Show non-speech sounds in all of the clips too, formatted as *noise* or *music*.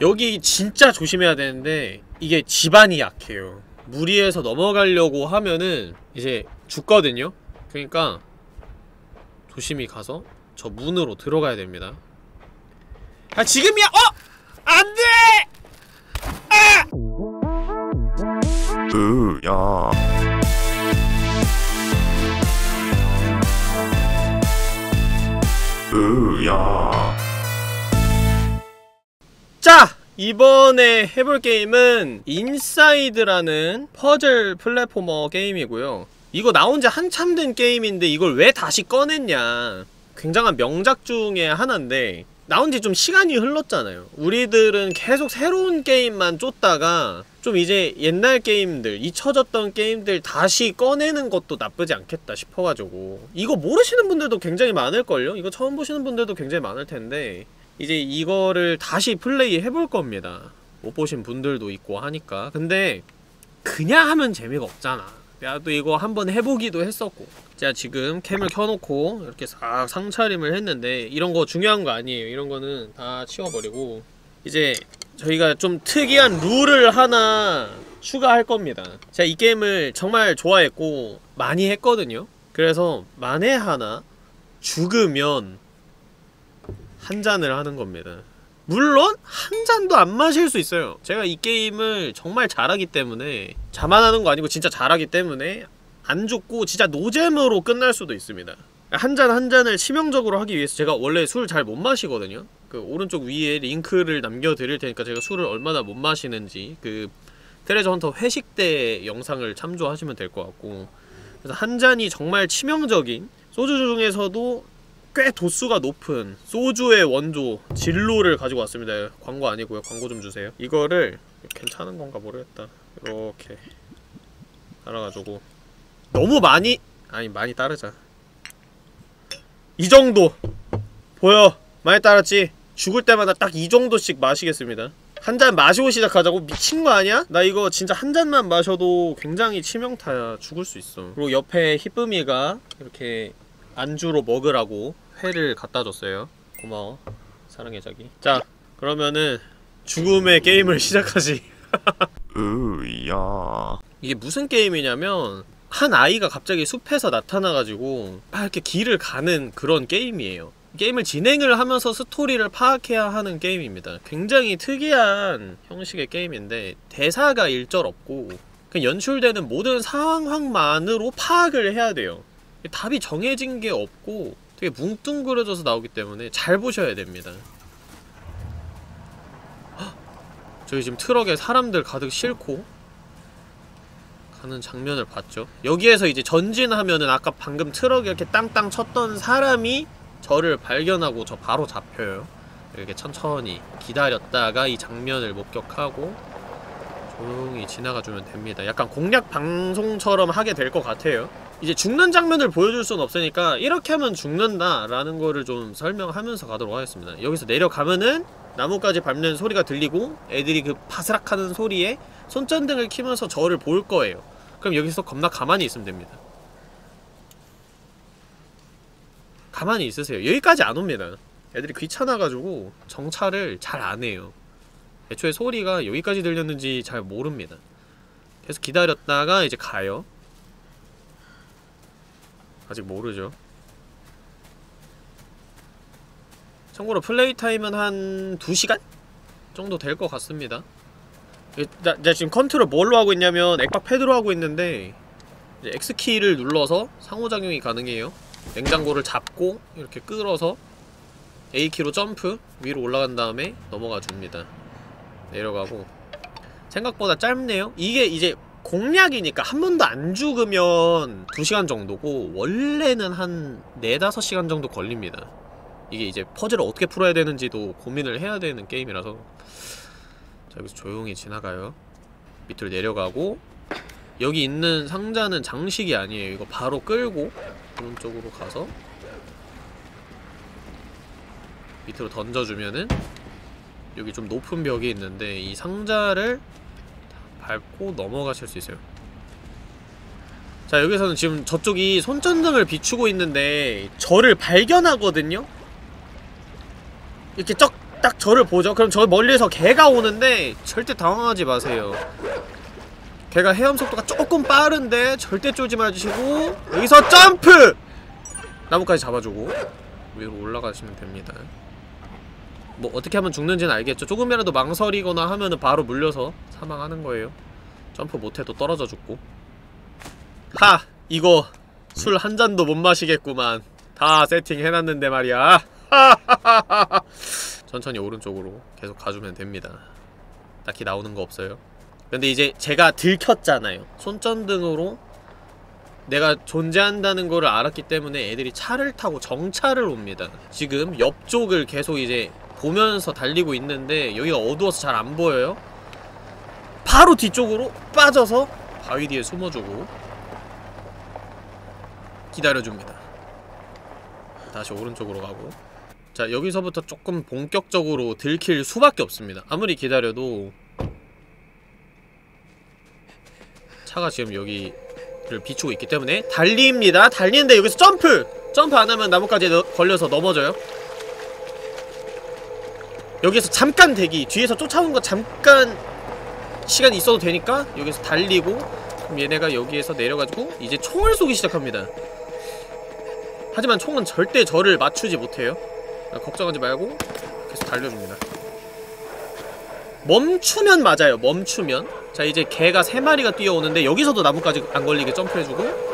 여기 진짜 조심해야 되는데 이게 집안이 약해요 무리해서 넘어가려고 하면은 이제 죽거든요 그러니까 조심히 가서 저 문으로 들어가야 됩니다 아 지금이야! 어! 안돼! 으야 으야 자! 이번에 해볼 게임은 인사이드라는 퍼즐 플랫포머 게임이고요 이거 나온 지 한참 된 게임인데 이걸 왜 다시 꺼냈냐 굉장한 명작 중에 하나인데 나온 지 좀 시간이 흘렀잖아요 우리들은 계속 새로운 게임만 쫓다가 좀 이제 옛날 게임들, 잊혀졌던 게임들 다시 꺼내는 것도 나쁘지 않겠다 싶어가지고 이거 모르시는 분들도 굉장히 많을걸요? 이거 처음 보시는 분들도 굉장히 많을텐데 이제 이거를 다시 플레이 해볼 겁니다. 못 보신 분들도 있고 하니까. 근데 그냥 하면 재미가 없잖아. 내가 또 이거 한번 해보기도 했었고. 제가 지금 캠을 켜놓고 이렇게 싹 상차림을 했는데 이런 거 중요한 거 아니에요. 이런 거는 다 치워버리고. 이제 저희가 좀 특이한 룰을 하나 추가할 겁니다. 제가 이 게임을 정말 좋아했고 많이 했거든요. 그래서 만에 하나 죽으면 한 잔을 하는 겁니다. 물론 한 잔도 안 마실 수 있어요. 제가 이 게임을 정말 잘하기 때문에 자만하는 거 아니고 진짜 잘하기 때문에 안 죽고 진짜 노잼으로 끝날 수도 있습니다. 한잔한 잔을 치명적으로 하기 위해서 제가 원래 술 잘 못 마시거든요. 그 오른쪽 위에 링크를 남겨드릴 테니까 제가 술을 얼마나 못 마시는지 그 트레저 헌터 회식 때 영상을 참조하시면 될 것 같고. 그래서 한 잔이 정말 치명적인 소주 중에서도 꽤 도수가 높은 소주의 원조 진로를 가지고 왔습니다. 광고 아니고요. 광고 좀 주세요. 이거를 괜찮은 건가 모르겠다. 이렇게 따라가지고. 너무 많이 아니 많이 따르자. 이 정도. 보여. 많이 따랐지? 죽을 때마다 딱 이 정도씩 마시겠습니다. 한 잔 마시고 시작하자고? 미친 거 아니야? 나 이거 진짜 한 잔만 마셔도 굉장히 치명타야 죽을 수 있어. 그리고 옆에 히쁨이가 이렇게 안주로 먹으라고 회를 갖다 줬어요. 고마워. 사랑해 자기. 자 그러면은 죽음의 게임을 *laughs* 시작하지. 으야. 이게 무슨 게임이냐면 한 아이가 갑자기 숲에서 나타나가지고 막 이렇게 길을 가는 그런 게임이에요. 게임을 진행을 하면서 스토리를 파악해야 하는 게임입니다. 굉장히 특이한 형식의 게임인데 대사가 일절 없고 그냥 연출되는 모든 상황만으로 파악을 해야 돼요. 답이 정해진 게 없고 되게 뭉뚱그려져서 나오기 때문에 잘 보셔야 됩니다. 헉! 저기 지금 트럭에 사람들 가득 싣고 가는 장면을 봤죠. 여기에서 이제 전진하면은 아까 방금 트럭에 이렇게 땅땅 쳤던 사람이 저를 발견하고 저 바로 잡혀요. 이렇게 천천히 기다렸다가 이 장면을 목격하고 조용히 지나가주면 됩니다. 약간 공략 방송처럼 하게 될 것 같아요 이제 죽는 장면을 보여줄 순 없으니까 이렇게 하면 죽는다 라는 거를 좀 설명하면서 가도록 하겠습니다. 여기서 내려가면은 나뭇가지 밟는 소리가 들리고 애들이 그 바스락하는 소리에 손전등을 키면서 저를 볼 거예요. 그럼 여기서 겁나 가만히 있으면 됩니다. 가만히 있으세요. 여기까지 안 옵니다. 애들이 귀찮아가지고 정찰을 잘 안 해요. 애초에 소리가 여기까지 들렸는지 잘 모릅니다. 계속 기다렸다가 이제 가요 아직 모르죠. 참고로 플레이 타임은 한 2시간? 정도 될 것 같습니다. 나, 나 지금 컨트롤 뭘로 하고 있냐면 액박 패드로 하고 있는데 이제 X키를 눌러서 상호작용이 가능해요. 냉장고를 잡고 이렇게 끌어서 A키로 점프 위로 올라간 다음에 넘어가 줍니다. 내려가고. 생각보다 짧네요. 이게 이제 공략이니까 한 번도 안 죽으면 2시간 정도고 원래는 한 4, 5시간 정도 걸립니다. 이게 이제 퍼즐을 어떻게 풀어야 되는지도 고민을 해야 되는 게임이라서. 자 여기서 조용히 지나가요. 밑으로 내려가고 여기 있는 상자는 장식이 아니에요. 이거 바로 끌고 오른쪽으로 가서 밑으로 던져주면은 여기 좀 높은 벽이 있는데 이 상자를 밟고 넘어가실 수 있어요 자 여기서는 지금 저쪽이 손전등을 비추고 있는데 저를 발견하거든요? 이렇게 쩍 딱 저를 보죠. 그럼 저 멀리서 개가 오는데 절대 당황하지 마세요. 개가 헤엄 속도가 조금 빠른데 절대 쫄지 마시고 여기서 점프! 나무까지 잡아주고 위로 올라가시면 됩니다. 뭐 어떻게 하면 죽는지는 알겠죠. 조금이라도 망설이거나 하면은 바로 물려서 사망하는 거예요. 점프 못해도 떨어져 죽고. 하! 이거 술 한 잔도 못 마시겠구만. 다 세팅해놨는데 말이야. *laughs* 천천히 오른쪽으로 계속 가주면 됩니다. 딱히 나오는 거 없어요. 근데 이제 제가 들켰잖아요. 손전등으로 내가 존재한다는 거를 알았기 때문에 애들이 차를 타고 정차를 옵니다. 지금 옆쪽을 계속 이제 보면서 달리고 있는데 여기가 어두워서 잘 안 보여요. 바로 뒤쪽으로 빠져서 바위 뒤에 숨어주고 기다려줍니다. 다시 오른쪽으로 가고 자 여기서부터 조금 본격적으로 들킬 수밖에 없습니다. 아무리 기다려도 차가 지금 여기를 비추고 있기 때문에 달립니다. 달리는데 여기서 점프! 점프 안하면 나뭇가지에 너- 걸려서 넘어져요. 여기서 잠깐 대기 뒤에서 쫓아오는 거 잠깐 시간이 있어도 되니까 여기서 달리고 그럼 얘네가 여기에서 내려가지고 이제 총을 쏘기 시작합니다. 하지만 총은 절대 저를 맞추지 못해요. 걱정하지 말고 계속 달려줍니다. 멈추면 맞아요. 멈추면. 자 이제 개가 세 마리가 뛰어오는데 여기서도 나뭇가지 안 걸리게 점프해주고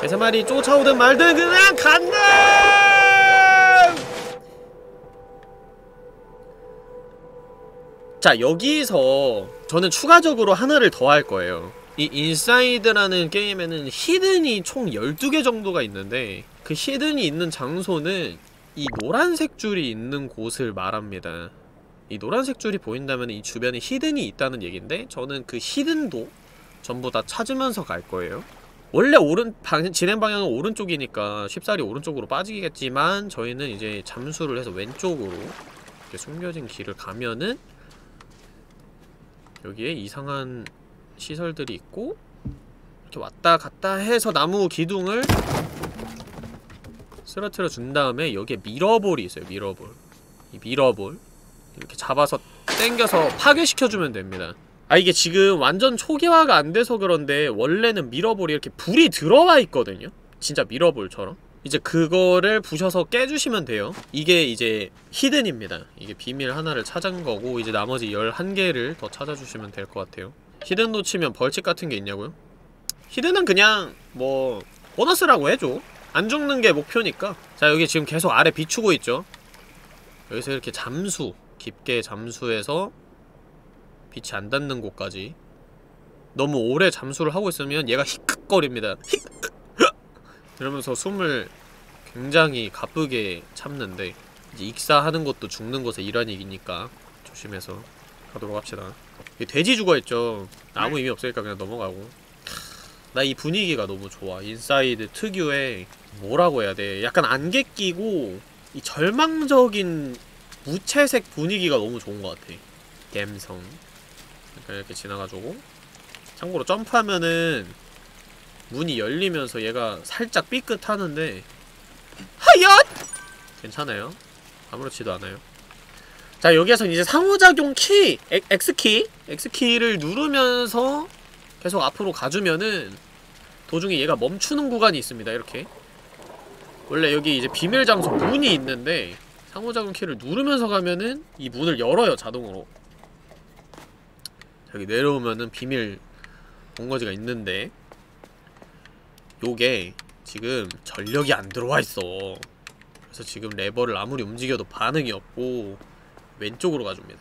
개 세 마리 쫓아오든 말든 그냥 간다. 자 여기서 저는 추가적으로 하나를 더 할 거예요. 이 인사이드라는 게임에는 히든이 총 12개 정도가 있는데 그 히든이 있는 장소는 이 노란색 줄이 있는 곳을 말합니다. 이 노란색 줄이 보인다면 이 주변에 히든이 있다는 얘긴데 저는 그 히든도 전부 다 찾으면서 갈 거예요. 원래 오른 방, 진행 방향은 오른쪽이니까 쉽사리 오른쪽으로 빠지겠지만 저희는 이제 잠수를 해서 왼쪽으로 이렇게 숨겨진 길을 가면은 여기에 이상한 시설들이 있고 이렇게 왔다 갔다 해서 나무 기둥을 쓰러뜨려 준 다음에 여기에 미러볼이 있어요 미러볼. 이 미러볼. 이렇게 잡아서 땡겨서 파괴시켜주면 됩니다. 아 이게 지금 완전 초기화가 안 돼서 그런데 원래는 미러볼이 이렇게 불이 들어와 있거든요. 진짜 미러볼처럼 이제 그거를 부셔서 깨주시면 돼요. 이게 이제 히든입니다. 이게 비밀 하나를 찾은 거고 이제 나머지 11개를 더 찾아주시면 될 것 같아요. 히든 놓치면 벌칙 같은 게 있냐고요? 히든은 그냥 뭐 보너스라고 해줘. 안 죽는 게 목표니까. 자 여기 지금 계속 아래 비추고 있죠? 여기서 이렇게 잠수 깊게 잠수해서 빛이 안 닿는 곳까지. 너무 오래 잠수를 하고 있으면 얘가 히끗거립니다. 히끗 이러면서 숨을 굉장히 가쁘게 참는데 이제 익사하는 것도 죽는 것의 일환이니까 조심해서 가도록 합시다. 이 돼지 죽어있죠. 아무 의미 없으니까 그냥 넘어가고. 나 이 분위기가 너무 좋아. Inside 특유의 뭐라고 해야 돼? 약간 안개 끼고 이 절망적인 무채색 분위기가 너무 좋은 것 같아. 갬성. 약간 이렇게 지나가지고. 참고로 점프하면은 문이 열리면서 얘가 살짝 삐끗하는데. 하얏! 괜찮아요. 아무렇지도 않아요. 자 여기에서 이제 상호작용 키 엑- X키 X키를 누르면서 계속 앞으로 가주면은 도중에 얘가 멈추는 구간이 있습니다 이렇게. 원래 여기 이제 비밀 장소 문이 있는데 상호작용 키를 누르면서 가면은 이 문을 열어요 자동으로. 여기 내려오면은 비밀 본거지가 있는데 요게 지금 전력이 안 들어와 있어. 그래서 지금 레버를 아무리 움직여도 반응이 없고 왼쪽으로 가줍니다.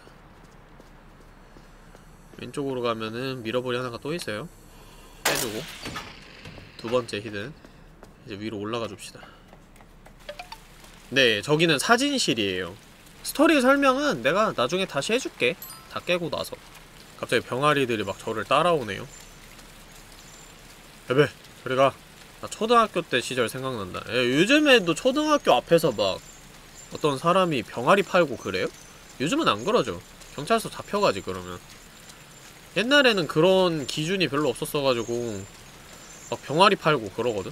왼쪽으로 가면은 mirror ball이 하나가 또 있어요. 빼주고 두 번째 hidden 이제 위로 올라가 줍시다. 네 저기는 사진실이에요. 스토리 설명은 내가 나중에 다시 해줄게. 다 깨고 나서. 갑자기 병아리들이 막 저를 따라오네요. 베베 그래가 나 초등학교 때 시절 생각난다 야, 요즘에도 초등학교 앞에서 막 어떤 사람이 병아리 팔고 그래요? 요즘은 안 그러죠 경찰서 잡혀가지 그러면 옛날에는 그런 기준이 별로 없었어가지고 막 병아리 팔고 그러거든?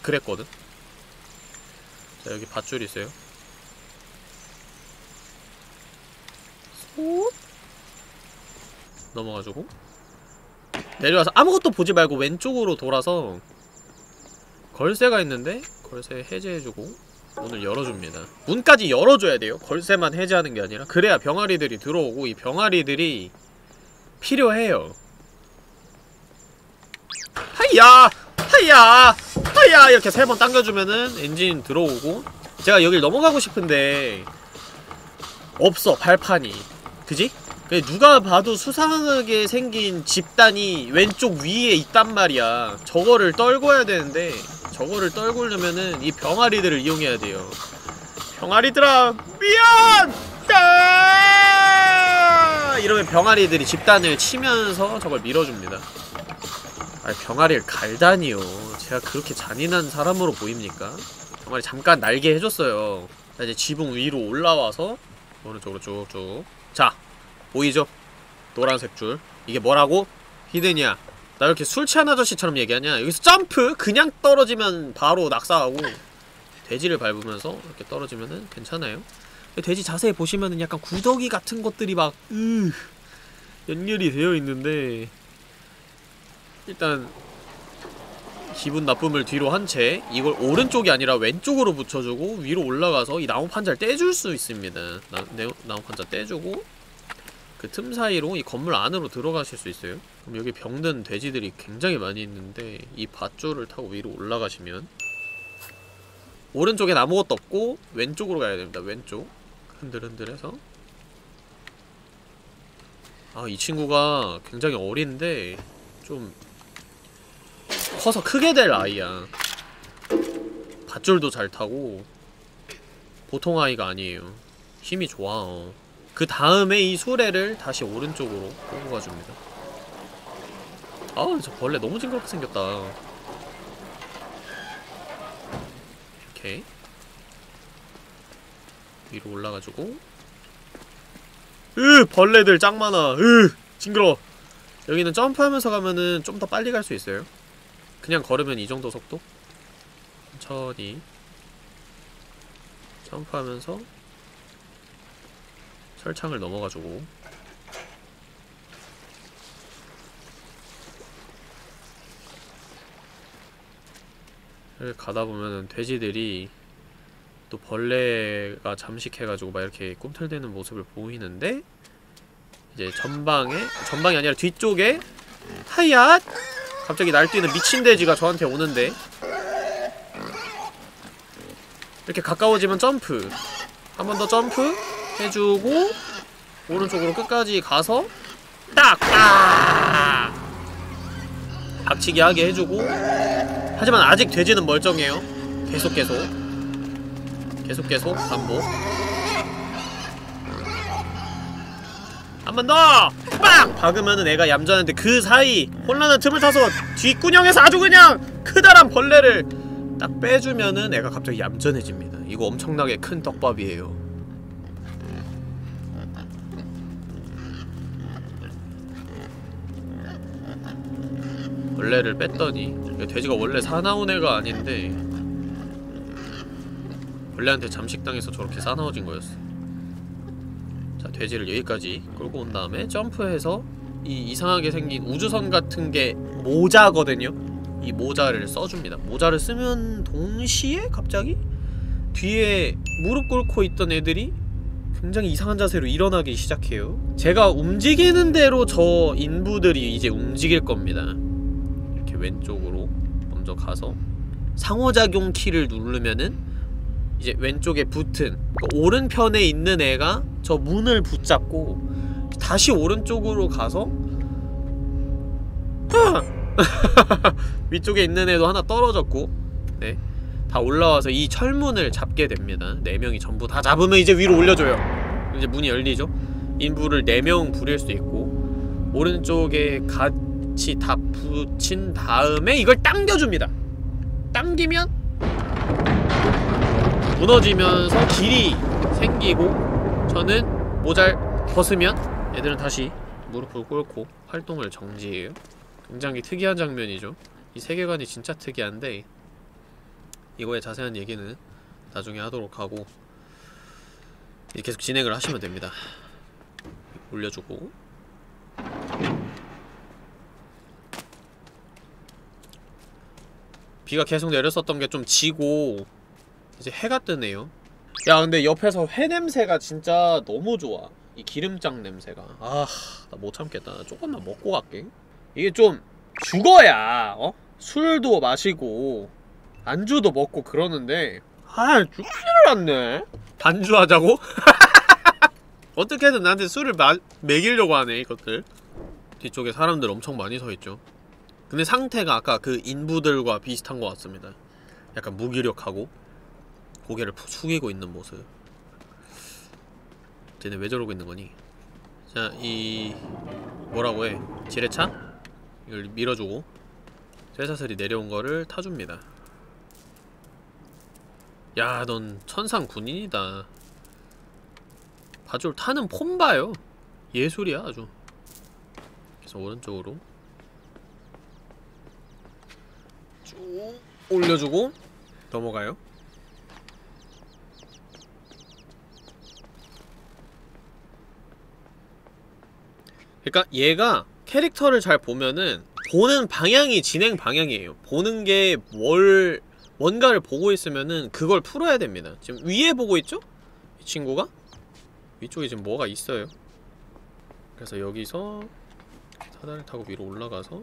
그랬거든? 자 여기 밧줄 있어요 오? 넘어가지고 내려와서 아무것도 보지 말고 왼쪽으로 돌아서 걸쇠가 있는데 걸쇠 해제해주고 문을 열어줍니다 문까지 열어줘야 돼요 걸쇠만 해제하는 게 아니라 그래야 병아리들이 들어오고 이 병아리들이 필요해요 하이야! 하이야! 하이야! 이렇게 세 번 당겨주면은 엔진 들어오고 제가 여길 넘어가고 싶은데 없어 발판이 그지? 누가 봐도 수상하게 생긴 집단이 왼쪽 위에 있단 말이야 저거를 떨궈야 되는데 저거를 떨구려면은 이 병아리들을 이용해야 돼요 병아리들아 미안! 아! 이러면 병아리들이 집단을 치면서 저걸 밀어줍니다 아 병아리를 갈다니요 제가 그렇게 잔인한 사람으로 보입니까? 병아리 잠깐 날개 해줬어요 자, 이제 지붕 위로 올라와서 오른쪽으로 쭉쭉 자 보이죠? 노란색 줄 이게 뭐라고? 히든이야 나 이렇게 술 취한 아저씨처럼 얘기하냐? 여기서 점프! 그냥 떨어지면 바로 낙사하고 돼지를 밟으면서 이렇게 떨어지면은 괜찮아요. 돼지 자세히 보시면은 약간 구더기 같은 것들이 막 으, 연결이 되어 있는데 일단 기분 나쁨을 뒤로 한 채 이걸 오른쪽이 아니라 왼쪽으로 붙여주고 위로 올라가서 이 나무 판자를 떼줄 수 있습니다. 나, 네, 나무 판자 떼주고 그 틈 사이로 이 건물 안으로 들어가실 수 있어요? 그럼 여기 병든 돼지들이 굉장히 많이 있는데 이 밧줄을 타고 위로 올라가시면 오른쪽엔 아무것도 없고 왼쪽으로 가야 됩니다. 왼쪽. 흔들흔들해서. 아 이 친구가 굉장히 어린데 좀 커서 크게 될 아이야. 밧줄도 잘 타고 보통 아이가 아니에요. 힘이 좋아. 어. 그 다음에 이 수레를 다시 오른쪽으로 끌고 가줍니다. 아우 저 벌레 너무 징그럽게 생겼다. 이렇게 위로 올라가지고. 으 벌레들 짱 많아. 으 징그러 여기는 점프하면서 가면은 좀 더 빨리 갈 수 있어요. 그냥 걸으면 이 정도 속도? 천천히. 점프하면서 철창을 넘어가지고. 가다 보면은 돼지들이 또 벌레가 잠식해가지고 막 이렇게 꿈틀대는 모습을 보이는데 이제 전방에 전방이 아니라 뒤쪽에 하얏 갑자기 날뛰는 미친 돼지가 저한테 오는데. 이렇게 가까워지면 점프. 한 번 더 점프 해주고 오른쪽으로 끝까지 가서 딱! 딱! 박치기 하게 해주고 하지만 아직 돼지는 멀쩡해요 계속 계속 계속 계속 반복 한 번 더! 빵! 박으면은 애가 얌전한데 그 사이 혼란한 틈을 타서 뒷구녕에서 아주 그냥 크다란 벌레를 딱 빼주면은 애가 갑자기 얌전해집니다 이거 엄청나게 큰 떡밥이에요 벌레를 뺐더니. 돼지가 원래 사나운 애가 아닌데 벌레한테 잠식당해서 저렇게 사나워진 거였어. 자 돼지를 여기까지 끌고 온 다음에 점프해서 이 이상하게 생긴 우주선 같은 게 모자거든요. 이 모자를 써줍니다. 모자를 쓰면 동시에 갑자기 뒤에 무릎 꿇고 있던 애들이 굉장히 이상한 자세로 일어나기 시작해요. 제가 움직이는 대로 저 인부들이 이제 움직일 겁니다 왼쪽으로 먼저 가서 상호작용 키를 누르면은 이제 왼쪽에 붙은 그러니까 오른편에 있는 애가 저 문을 붙잡고 다시 오른쪽으로 가서 *laughs* 위쪽에 있는 애도 하나 떨어졌고 네. 다 올라와서 이 철문을 잡게 됩니다. 네 명이 전부 다 잡으면 이제 위로 올려줘요. 이제 문이 열리죠. 인부를 네 명 부릴 수 있고 오른쪽에 같이 다 붙인 다음에 이걸 당겨줍니다. 당기면 무너지면서 길이 생기고 저는 모잘 벗으면 애들은 다시 무릎을 꿇고 활동을 정지해요. 굉장히 특이한 장면이죠. 이 세계관이 진짜 특이한데 이거에 자세한 얘기는 나중에 하도록 하고 계속 진행을 하시면 됩니다. 올려주고 비가 계속 내렸었던 게 좀 지고 이제 해가 뜨네요. 야 근데 옆에서 회 냄새가 진짜 너무 좋아. 이 기름장 냄새가. 아 나 못 참겠다. 나 조금만 먹고 갈게. 이게 좀 죽어야 어? 술도 마시고 안주도 먹고 그러는데 아 죽지를 않네. 반주하자고? *laughs* 어떻게든 나한테 술을 마, 먹이려고 하네 이것들. 뒤쪽에 사람들 엄청 많이 서있죠 근데 상태가 아까 그 인부들과 비슷한 것 같습니다 약간 무기력하고 고개를 푹 숙이고 있는 모습 쟤네 왜 저러고 있는 거니? 자, 이... 뭐라고 해? 지뢰차? 이걸 밀어주고 쇠사슬이 내려온 거를 타줍니다 야, 넌 천상 군인이다 바줄 타는 폼 봐요 예술이야 아주 그래서 오른쪽으로 쭉 올려주고 넘어가요 그러니까 얘가 캐릭터를 잘 보면은 보는 방향이 진행 방향이에요 보는 게 뭘 뭔가를 보고 있으면은 그걸 풀어야 됩니다 지금 위에 보고 있죠? 이 친구가? 위쪽에 지금 뭐가 있어요 그래서 여기서 사다리 타고 위로 올라가서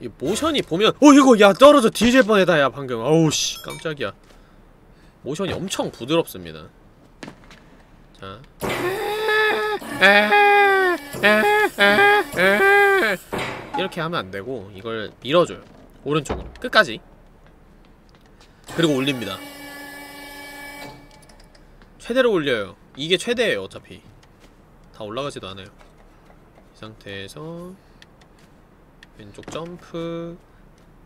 이 모션이 보면 어 이거 야 떨어져. 뒤질 뻔했다 야 방금. 어우 씨 깜짝이야. 모션이 엄청 부드럽습니다. 자. 이렇게 하면 안되고 이걸 밀어줘요. 오른쪽으로. 끝까지. 그리고 올립니다. 최대로 올려요. 이게 최대예요 어차피. 다 올라가지도 않아요. 이 상태에서 왼쪽 점프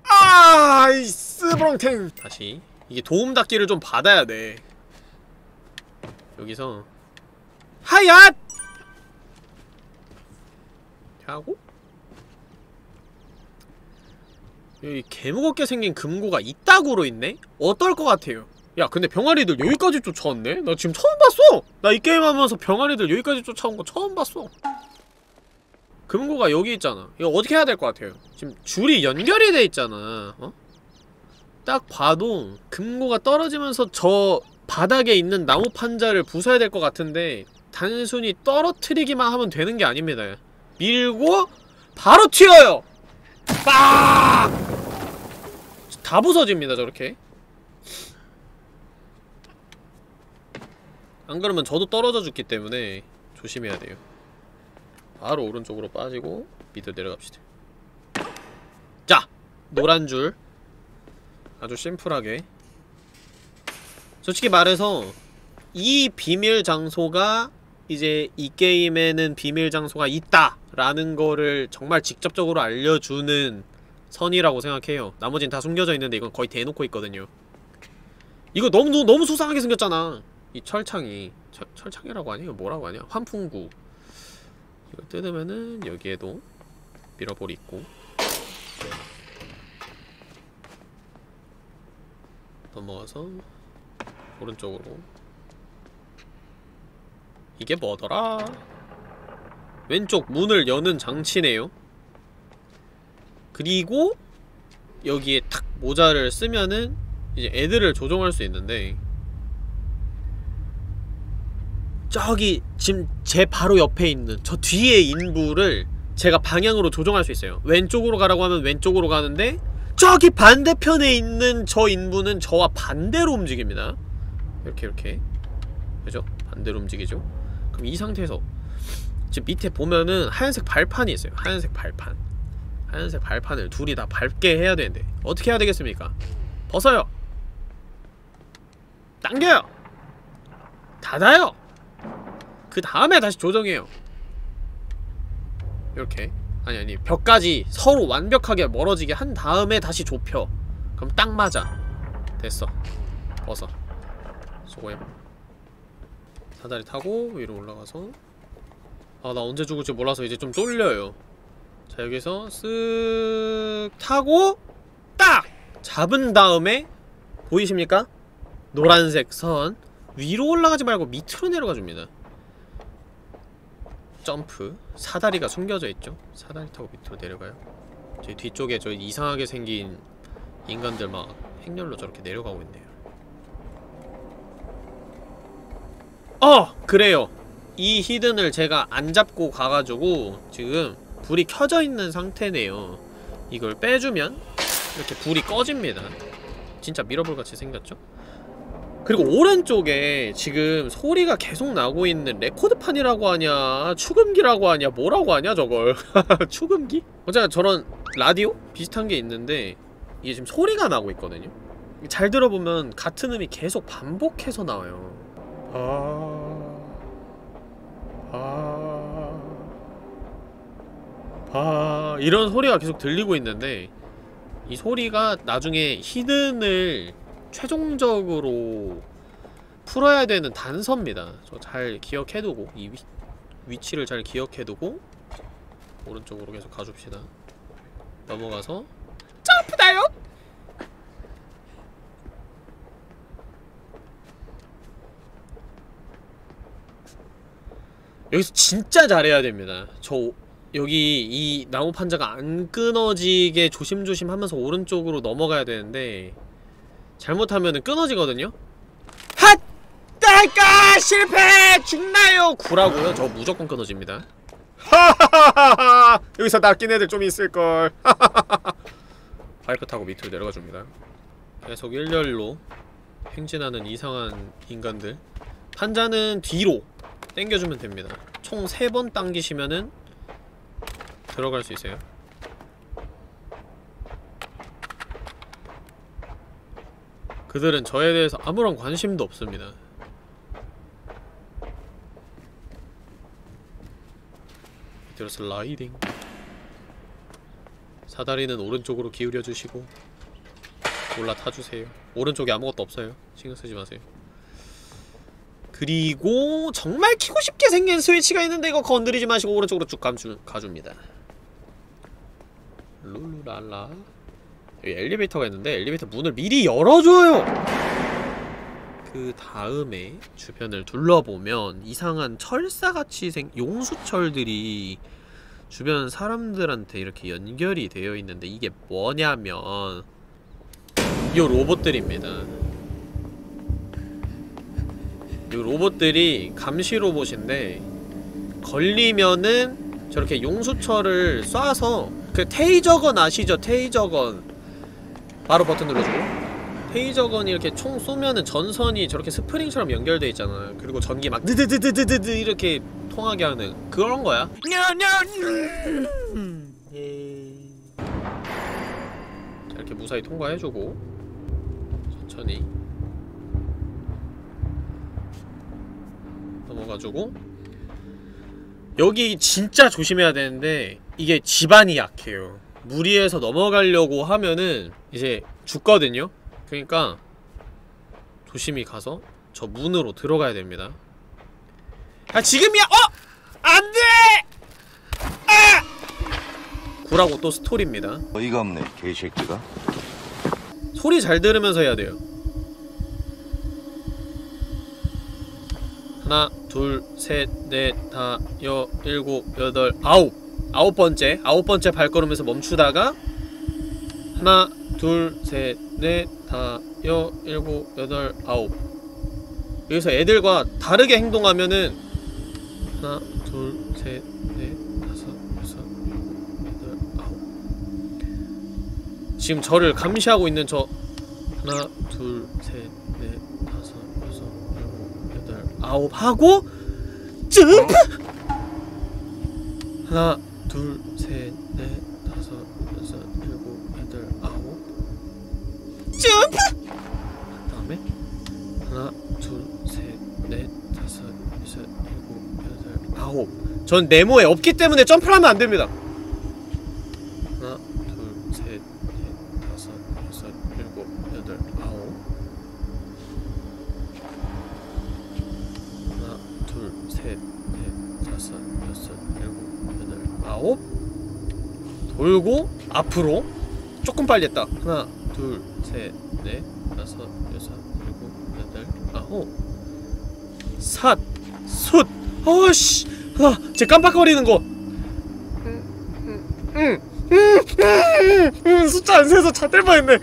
아이 스브렁탱 다시 이게 도움 닫기를 좀 받아야 돼 여기서 하얏! 하고 여기 개무겁게 생긴 금고가 이따구로 있네? 어떨 것 같아요? 야 근데 병아리들 여기까지 쫓아왔네? 나 지금 처음 봤어! 나 이 게임 하면서 병아리들 여기까지 쫓아온 거 처음 봤어 금고가 여기 있잖아 이거 어떻게 해야 될 것 같아요? 지금 줄이 연결이 돼 있잖아 어? 딱 봐도 금고가 떨어지면서 저 바닥에 있는 나무 판자를 부숴야 될 것 같은데 단순히 떨어뜨리기만 하면 되는 게 아닙니다 밀고 바로 튀어요! 빡! 다 부서집니다 저렇게 안 그러면 저도 떨어져 죽기 때문에 조심해야 돼요 바로 오른쪽으로 빠지고 밑으로 내려갑시다 자! 노란 줄 아주 심플하게 솔직히 말해서 이 비밀 장소가 이제 이 게임에는 비밀 장소가 있다! 라는 거를 정말 직접적으로 알려주는 선이라고 생각해요 나머진 다 숨겨져 있는데 이건 거의 대놓고 있거든요 이거 너무 너무 수상하게 생겼잖아 이 철창이 철, 철창이라고? 이거 뭐라고 하냐? 환풍구 이걸 뜯으면은 여기에도 미러볼이 있고. 넘어가서 오른쪽으로. 이게 뭐더라? 왼쪽 문을 여는 장치네요. 그리고 여기에 탁 모자를 쓰면은 이제 애들을 조종할 수 있는데 저기 지금 제 바로 옆에 있는 저 뒤에 인부를 제가 방향으로 조정할 수 있어요. 왼쪽으로 가라고 하면 왼쪽으로 가는데 저기 반대편에 있는 저 인부는 저와 반대로 움직입니다. 이렇게 이렇게. 그죠? 반대로 움직이죠? 그럼 이 상태에서 지금 밑에 보면은 하얀색 발판이 있어요. 하얀색 발판. 하얀색 발판을 둘이 다 밟게 해야 되는데 어떻게 해야 되겠습니까? 벗어요. 당겨요. 닫아요 그 다음에 다시 조정해요. 이렇게. 아니 아니. 벽까지 서로 완벽하게 멀어지게 한 다음에 다시 좁혀. 그럼 딱 맞아. 됐어. 벗어. 수고해. 사다리 타고 위로 올라가서. 아 나 언제 죽을지 몰라서 이제 좀 쫄려요. 자 여기서 쓱 타고 딱! 잡은 다음에 보이십니까? 노란색 선. 위로 올라가지 말고 밑으로 내려가 줍니다 점프. 사다리가 숨겨져 있죠? 사다리 타고 밑으로 내려가요? 제 뒤쪽에 저 이상하게 생긴 인간들 막 행렬로 저렇게 내려가고 있네요. 어! 그래요. 이 히든을 제가 안 잡고 가가지고 지금 불이 켜져 있는 상태네요. 이걸 빼주면 이렇게 불이 꺼집니다. 진짜 mirror ball같이 생겼죠? 그리고 오른쪽에 지금 소리가 계속 나고 있는 레코드판이라고 하냐 축음기라고 하냐 뭐라고 하냐 저걸 *laughs* 축음기? 어쨌든 저런 라디오? 비슷한 게 있는데 이게 지금 소리가 나고 있거든요 잘 들어보면 같은 음이 계속 반복해서 나와요 아... 아... 아... 이런 소리가 계속 들리고 있는데 이 소리가 나중에 히든을 최종적으로 풀어야 되는 단서입니다. 저 잘 기억해두고 이 위, 위치를 잘 기억해두고 오른쪽으로 계속 가줍시다. 넘어가서 점프다요. 여기서 진짜 잘해야 됩니다. 저 여기 이 나무 판자가 안 끊어지게 조심조심 하면서 오른쪽으로 넘어가야 되는데 잘못하면은 끊어지거든요? 핫! 딸까! 실패! 죽나요! 구라고요? 저 무조건 끊어집니다. 하하하하! 여기서 낚인 애들 좀 있을걸. 파이프 타고 밑으로 내려가 줍니다. 계속 일렬로 행진하는 이상한 인간들. 판자는 뒤로 당겨주면 됩니다. 총 3번 당기시면은 들어갈 수 있어요. 그들은 저에 대해서 아무런 관심도 없습니다. 밑으로 슬라이딩 사다리는 오른쪽으로 기울여 주시고 올라타 주세요. 오른쪽에 아무것도 없어요. 신경 쓰지 마세요. 그리고 정말 키고 싶게 생긴 스위치가 있는데 이거 건드리지 마시고 오른쪽으로 쭉 감주, 가줍니다. 룰루랄라 여기 엘리베이터가 있는데 엘리베이터 문을 미리 열어줘요! 그 다음에 주변을 둘러보면 이상한 철사같이 생 용수철들이 주변 사람들한테 이렇게 연결이 되어 있는데 이게 뭐냐면 이 로봇들입니다. 이 로봇들이 감시 로봇인데 걸리면은 저렇게 용수철을 쏴서 그 테이저건 아시죠? 테이저건 바로 버튼 눌러주고. 테이저건이 이렇게 총 쏘면은 전선이 저렇게 스프링처럼 연결돼 있잖아 그리고 전기 막 드드드드드드 이렇게 통하게 하는 그런 거야. 자, 이렇게 무사히 통과해주고. 천천히. 넘어가지고. 여기 진짜 조심해야 되는데 이게 집안이 약해요 무리해서 넘어가려고 하면은 이제 죽거든요 그러니까 조심히 가서 저 문으로 들어가야 됩니다 아 지금이야! 어! 안돼! 아! 구라고 또 스토리입니다 어이가 없네 개새끼가 소리 잘 들으면서 해야 돼요 하나 둘셋넷다 여 일곱 여덟 아홉 아홉 번째 아홉 번째 발걸음에서 멈추다가 하나 둘셋넷 다 여 일곱 여덟 아홉. 여기서 애들과 다르게 행동하면은 하나 둘셋넷 다섯 여섯 여덟 아홉. 지금 저를 감시하고 있는 저 하나 둘셋넷 다섯 여섯 일곱 여덟 아홉 하고 점프 하나 둘 셋 넷 다섯 여섯 일곱 여덟 아홉. 점프! 그 다음에 하나 둘 셋 넷 다섯 여섯 일곱 여덟 아홉. 전 네모에 없기 때문에 점프를 하면 안 됩니다 하나 둘셋넷 다섯 여섯 일곱 여덟 아홉 하나 둘셋넷 다섯 여섯 일곱 여덟 아홉 돌고 앞으로 조금 빨리 했다 하나 둘셋넷 다섯 여섯 일곱 여덟 아홉 삿숫 어씨 아, 제 깜빡거리는 거. 음, 음, 음, 숫자 안 세서 잣될 뻔했네.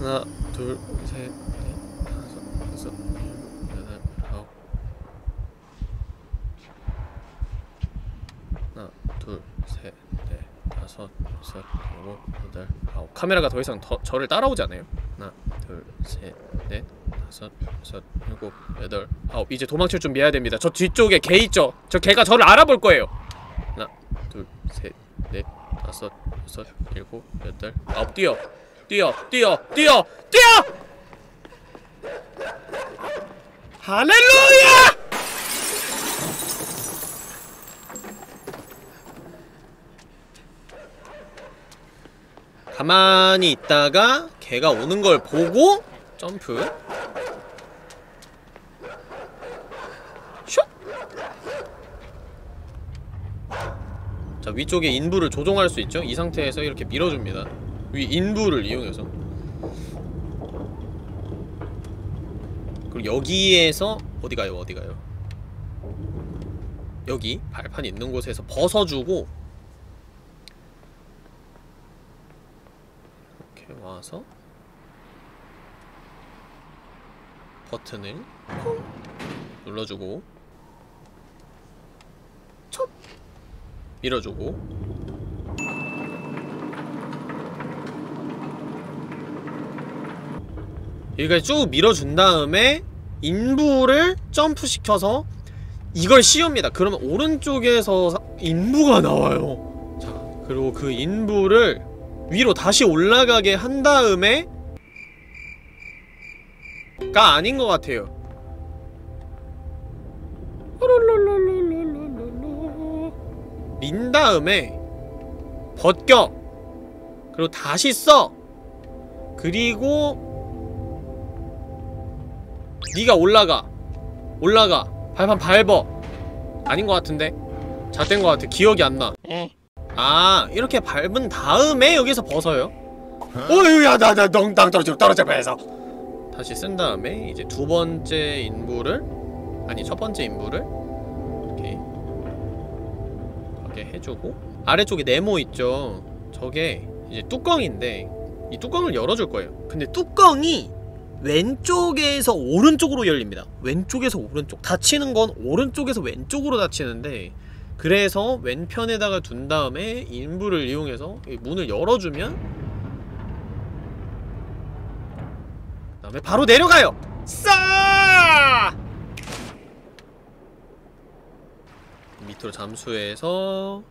하나, 둘, 셋, 넷, 다섯, 여섯, 일곱, 여덟, 아홉. 하나, 둘, 셋, 넷, 다섯, 여섯, 일곱, 여덟, 아홉. 카메라가 더 이상 더, 저를 따라오지 않아요. 하나, 둘, 셋, 넷, 다섯, 여섯, 일곱, 여덟, 아홉. 이제 도망칠 준비해야 됩니다. 저 뒤쪽에 개 있죠? 저 개가 저를 알아볼 거예요. 하나, 둘, 셋, 넷, 다섯, 여섯, 일곱, 여덟, 아홉. 뛰어, 뛰어, 뛰어, 뛰어, 뛰어! 할렐루야! 가만히 있다가 개가 오는 걸 보고 점프. 슉! 자 위쪽에 인부를 조종할 수 있죠? 이 상태에서 이렇게 밀어줍니다. 위 인부를 이용해서. 그리고 여기에서 어디 가요? 어디 가요? 여기 발판 있는 곳에서 벗어주고 이렇게 와서 버튼을 콩 눌러주고 촉! 밀어주고 여기까지 쭉 밀어준 다음에 인부를 점프시켜서 이걸 씌웁니다. 그러면 오른쪽에서 사- 인부가 나와요. 자 그리고 그 인부를 위로 다시 올라가게 한 다음에 가 아닌 것 같아요. 민 다음에 벗겨. 그리고 다시 써. 그리고 네가 올라가. 올라가. 발판 밟어 아닌 것 같은데? 잘된 것 같아. 기억이 안나 아 이렇게 밟은 다음에 여기서 벗어요? 어휴야 나나 덩땅 떨어져 떨어져 배에서. 다시 쓴 다음에 이제 두 번째 인부를 아니 첫 번째 인부를 이렇게 하게 해주고 아래쪽에 네모 있죠? 저게 이제 뚜껑인데 이 뚜껑을 열어줄 거예요. 근데 뚜껑이 왼쪽에서 오른쪽으로 열립니다. 왼쪽에서 오른쪽 닫히는 건 오른쪽에서 왼쪽으로 닫히는데 그래서 왼편에다가 둔 다음에 인부를 이용해서 이 문을 열어주면 그 다음에 바로 내려가요! 싸! 밑으로 잠수해서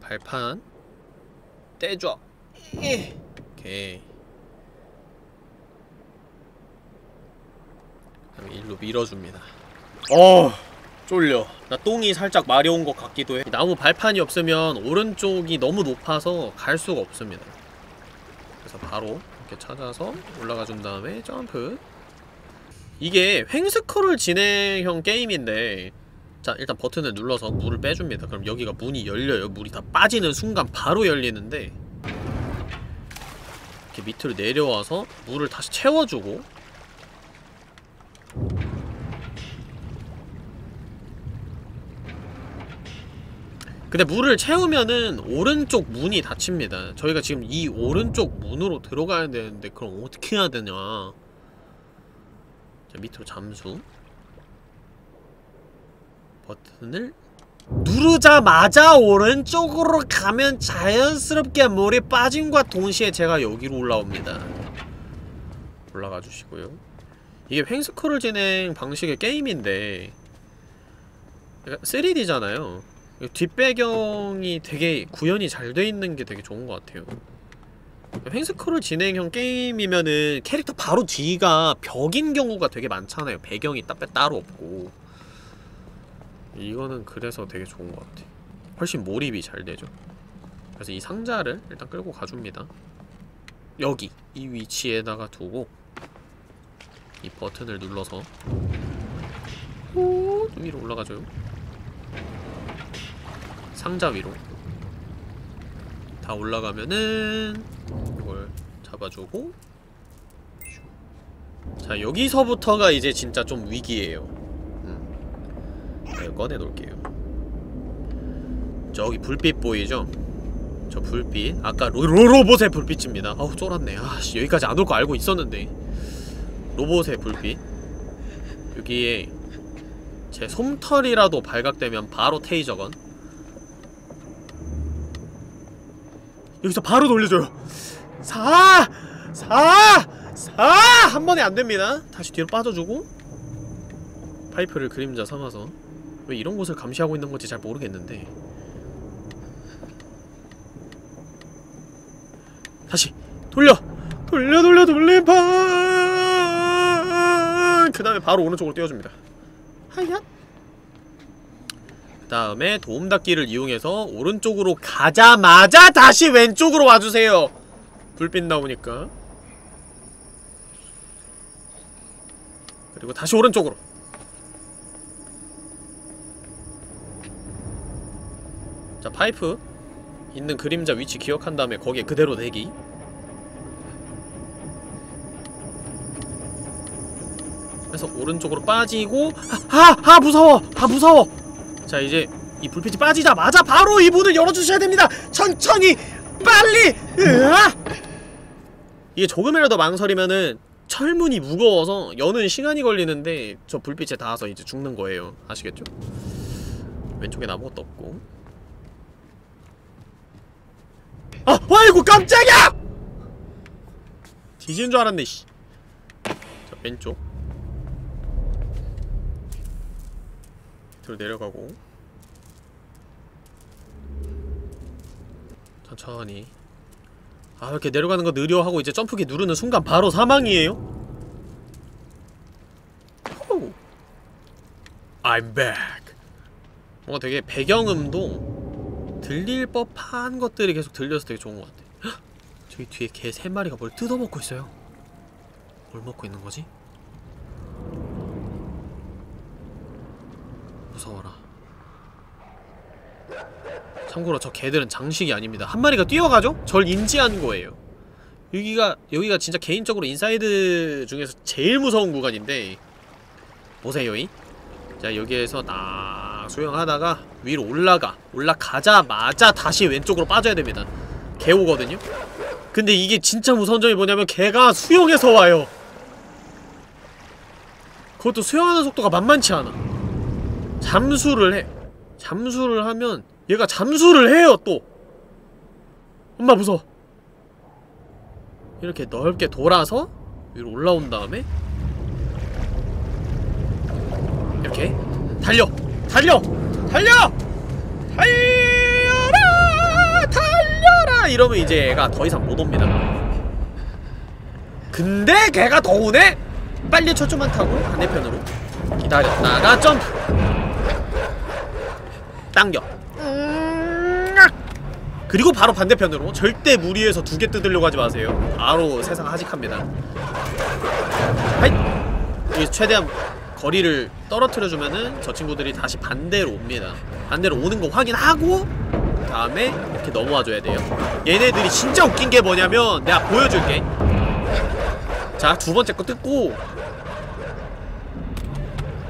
발판 떼줘 예. 오케이 일로 밀어줍니다 어 쫄려. 나 똥이 살짝 마려운 것 같기도 해. 나무 발판이 없으면 오른쪽이 너무 높아서 갈 수가 없습니다. 그래서 바로 이렇게 찾아서 올라가 준 다음에 점프. 이게 횡스크롤 진행형 게임인데 자 일단 버튼을 눌러서 물을 빼줍니다. 그럼 여기가 문이 열려요. 물이 다 빠지는 순간 바로 열리는데 이렇게 밑으로 내려와서 물을 다시 채워주고 근데 물을 채우면은 오른쪽 문이 닫힙니다. 저희가 지금 이 오른쪽 문으로 들어가야 되는데 그럼 어떻게 해야 되냐? 자 밑으로 잠수. 버튼을 누르자마자 오른쪽으로 가면 자연스럽게 물이 빠짐과 동시에 제가 여기로 올라옵니다. 올라가 주시고요. 이게 횡스크롤 진행 방식의 게임인데 3D잖아요 뒷배경이 되게 구현이 잘 돼 있는 게 되게 좋은 것 같아요. 횡스크롤 진행형 게임이면은 캐릭터 바로 뒤가 벽인 경우가 되게 많잖아요. 배경이 따, 따로 없고. 이거는 그래서 되게 좋은 것 같아 훨씬 몰입이 잘 되죠. 그래서 이 상자를 일단 끌고 가줍니다. 여기 이 위치에다가 두고 이 버튼을 눌러서 오, 위로 올라가줘요 상자 위로. 다 올라가면은 이걸 잡아주고. 자 여기서부터가 이제 진짜 좀 위기예요. 음. 자, 이거 꺼내 놓을게요. 저기 불빛 보이죠? 저 불빛. 아까 로, 로, 로봇의 불빛입니다. 아우 쫄았네. 아씨 여기까지 안 올 거 알고 있었는데. 로봇의 불빛. 여기에 제 솜털이라도 발각되면 바로 테이저건 여기서 바로 돌려줘요 사! 사! 사! 한 번에 안 됩니다 다시 뒤로 빠져주고 파이프를 그림자 삼아서 왜 이런 곳을 감시하고 있는 건지 잘 모르겠는데 다시 돌려! 돌려 돌려 돌림판! 그 다음에 바로 오른쪽으로 띄워줍니다 하얏 그 다음에 도움닫기를 이용해서 오른쪽으로 가자마자 다시 왼쪽으로 와주세요 불빛 나오니까 그리고 다시 오른쪽으로 자 파이프 있는 그림자 위치 기억한 다음에 거기에 그대로 대기 그래서 오른쪽으로 빠지고 아! 아! 아 무서워! 아 무서워! 자 이제 이 불빛이 빠지자마자 바로 이 문을 열어주셔야 됩니다! 천천히! 빨리! 으아! 이게 조금이라도 망설이면은 철문이 무거워서 여는 시간이 걸리는데 저 불빛에 닿아서 이제 죽는 거예요 아시겠죠? 왼쪽엔 아무것도 없고 아! 아이고 깜짝이야! 뒤지는 줄 알았네 씨. 자 왼쪽 밑으로 내려가고 천천히 아 이렇게 내려가는 거 느려 하고 이제 점프키 누르는 순간 바로 사망이에요? 호우. I'm back 뭔가 되게 배경음도 들릴 법한 것들이 계속 들려서 되게 좋은 것 같아 헉! 저기 뒤에 개 세 마리가 뭘 뜯어먹고 있어요 뭘 먹고 있는 거지? 무서워라. 참고로 저 개들은 장식이 아닙니다. 한 마리가 뛰어가죠? 절 인지한 거예요. 여기가 여기가 진짜 개인적으로 Inside 중에서 제일 무서운 구간인데 보세요이 자 여기에서 딱 수영하다가 위로 올라가 올라가자마자 다시 왼쪽으로 빠져야 됩니다. 개 오거든요? 근데 이게 진짜 무서운 점이 뭐냐면 개가 수영해서 와요. 그것도 수영하는 속도가 만만치 않아 잠수를 해 잠수를 하면 얘가 잠수를 해요 또 엄마 무서워 이렇게 넓게 돌아서 위로 올라온 다음에 이렇게 달려! 달려! 달려! 달려라! 달려라! 이러면 이제 얘가 더 이상 못 옵니다 근데 걔가 더 오네? 빨리 초점만 타고 반대편으로 기다렸다가 점프! 당겨 그리고 바로 반대편으로 절대 무리해서 두 개 뜯으려고 하지 마세요. 바로 세상 하직합니다! 여기서 최대한 거리를 떨어뜨려주면은 저 친구들이 다시 반대로 옵니다. 반대로 오는 거 확인하고 그 다음에 이렇게 넘어와줘야 돼요. 얘네들이 진짜 웃긴 게 뭐냐면 내가 보여줄게. 자 두 번째 거 뜯고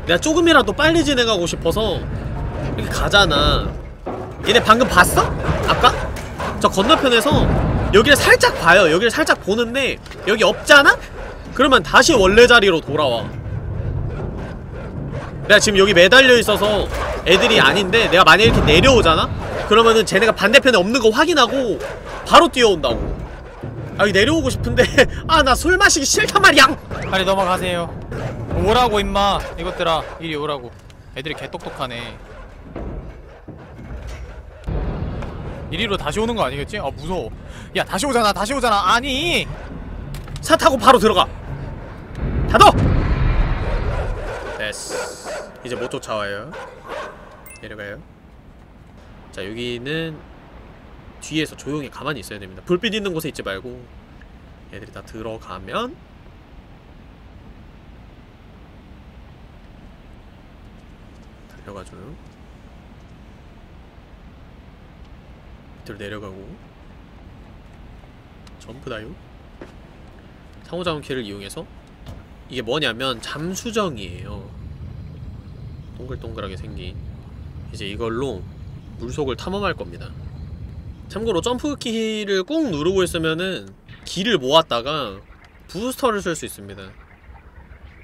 내가 조금이라도 빨리 진행하고 싶어서 이렇게 가잖아. 얘네 방금 봤어? 아까? 저 건너편에서 여기를 살짝 봐요. 여기를 살짝 보는데 여기 없잖아? 그러면 다시 원래 자리로 돌아와. 내가 지금 여기 매달려 있어서 애들이 아닌데 내가 만약에 이렇게 내려오잖아? 그러면은 쟤네가 반대편에 없는 거 확인하고 바로 뛰어온다고. 아 여기 내려오고 싶은데 *laughs* 아 나 술 마시기 싫단 말이야. 빨리 넘어가세요. 오라고 임마. 이것들아 이리 오라고. 애들이 개똑똑하네 이리로 다시 오는 거 아니겠지? 아 무서워. 야 다시 오잖아 다시 오잖아. 아니 차 타고 바로 들어가. 닫어! 됐어. 이제 못 쫓아와요. 내려가요. 자 여기는 뒤에서 조용히 가만히 있어야 됩니다. 불빛 있는 곳에 있지 말고 애들이 다 들어가면 달려가줘요 밑으로 내려가고 점프다요 상호작용 키를 이용해서 이게 뭐냐면 잠수정이에요 동글동글하게 생긴 이제 이걸로 물속을 탐험할 겁니다. 참고로 점프 키를 꾹 누르고 있으면은 기를 모았다가 부스터를 쓸 수 있습니다.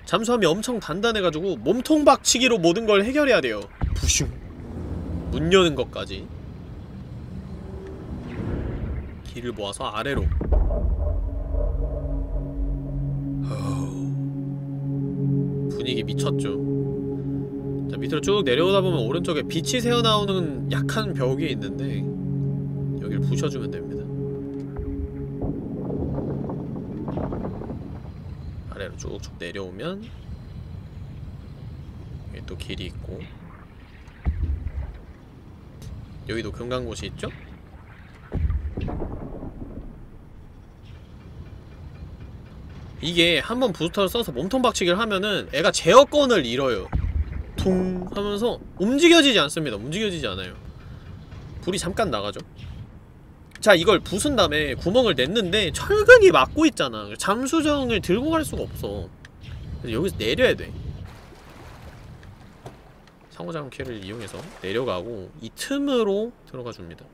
잠수함이 엄청 단단해가지고 몸통 박치기로 모든 걸 해결해야 돼요. 부슝. 문 여는 것까지. 기를 모아서 아래로. 분위기 미쳤죠. 자, 밑으로 쭉 내려오다 보면 오른쪽에 빛이 새어나오는 약한 벽이 있는데 여기를 부셔주면 됩니다. 아래로 쭉쭉 내려오면 여기 또 길이 있고 여기도 금강곳이 있죠? 이게 한번 부스터를 써서 몸통 박치기를 하면은 애가 제어권을 잃어요. 퉁 하면서 움직여지지 않습니다. 움직여지지 않아요. 불이 잠깐 나가죠. 자 이걸 부순 다음에 구멍을 냈는데 철근이 막고 있잖아. 잠수정을 들고 갈 수가 없어. 여기서 내려야 돼. 상호작용 키를 이용해서 내려가고 이 틈으로 들어가 줍니다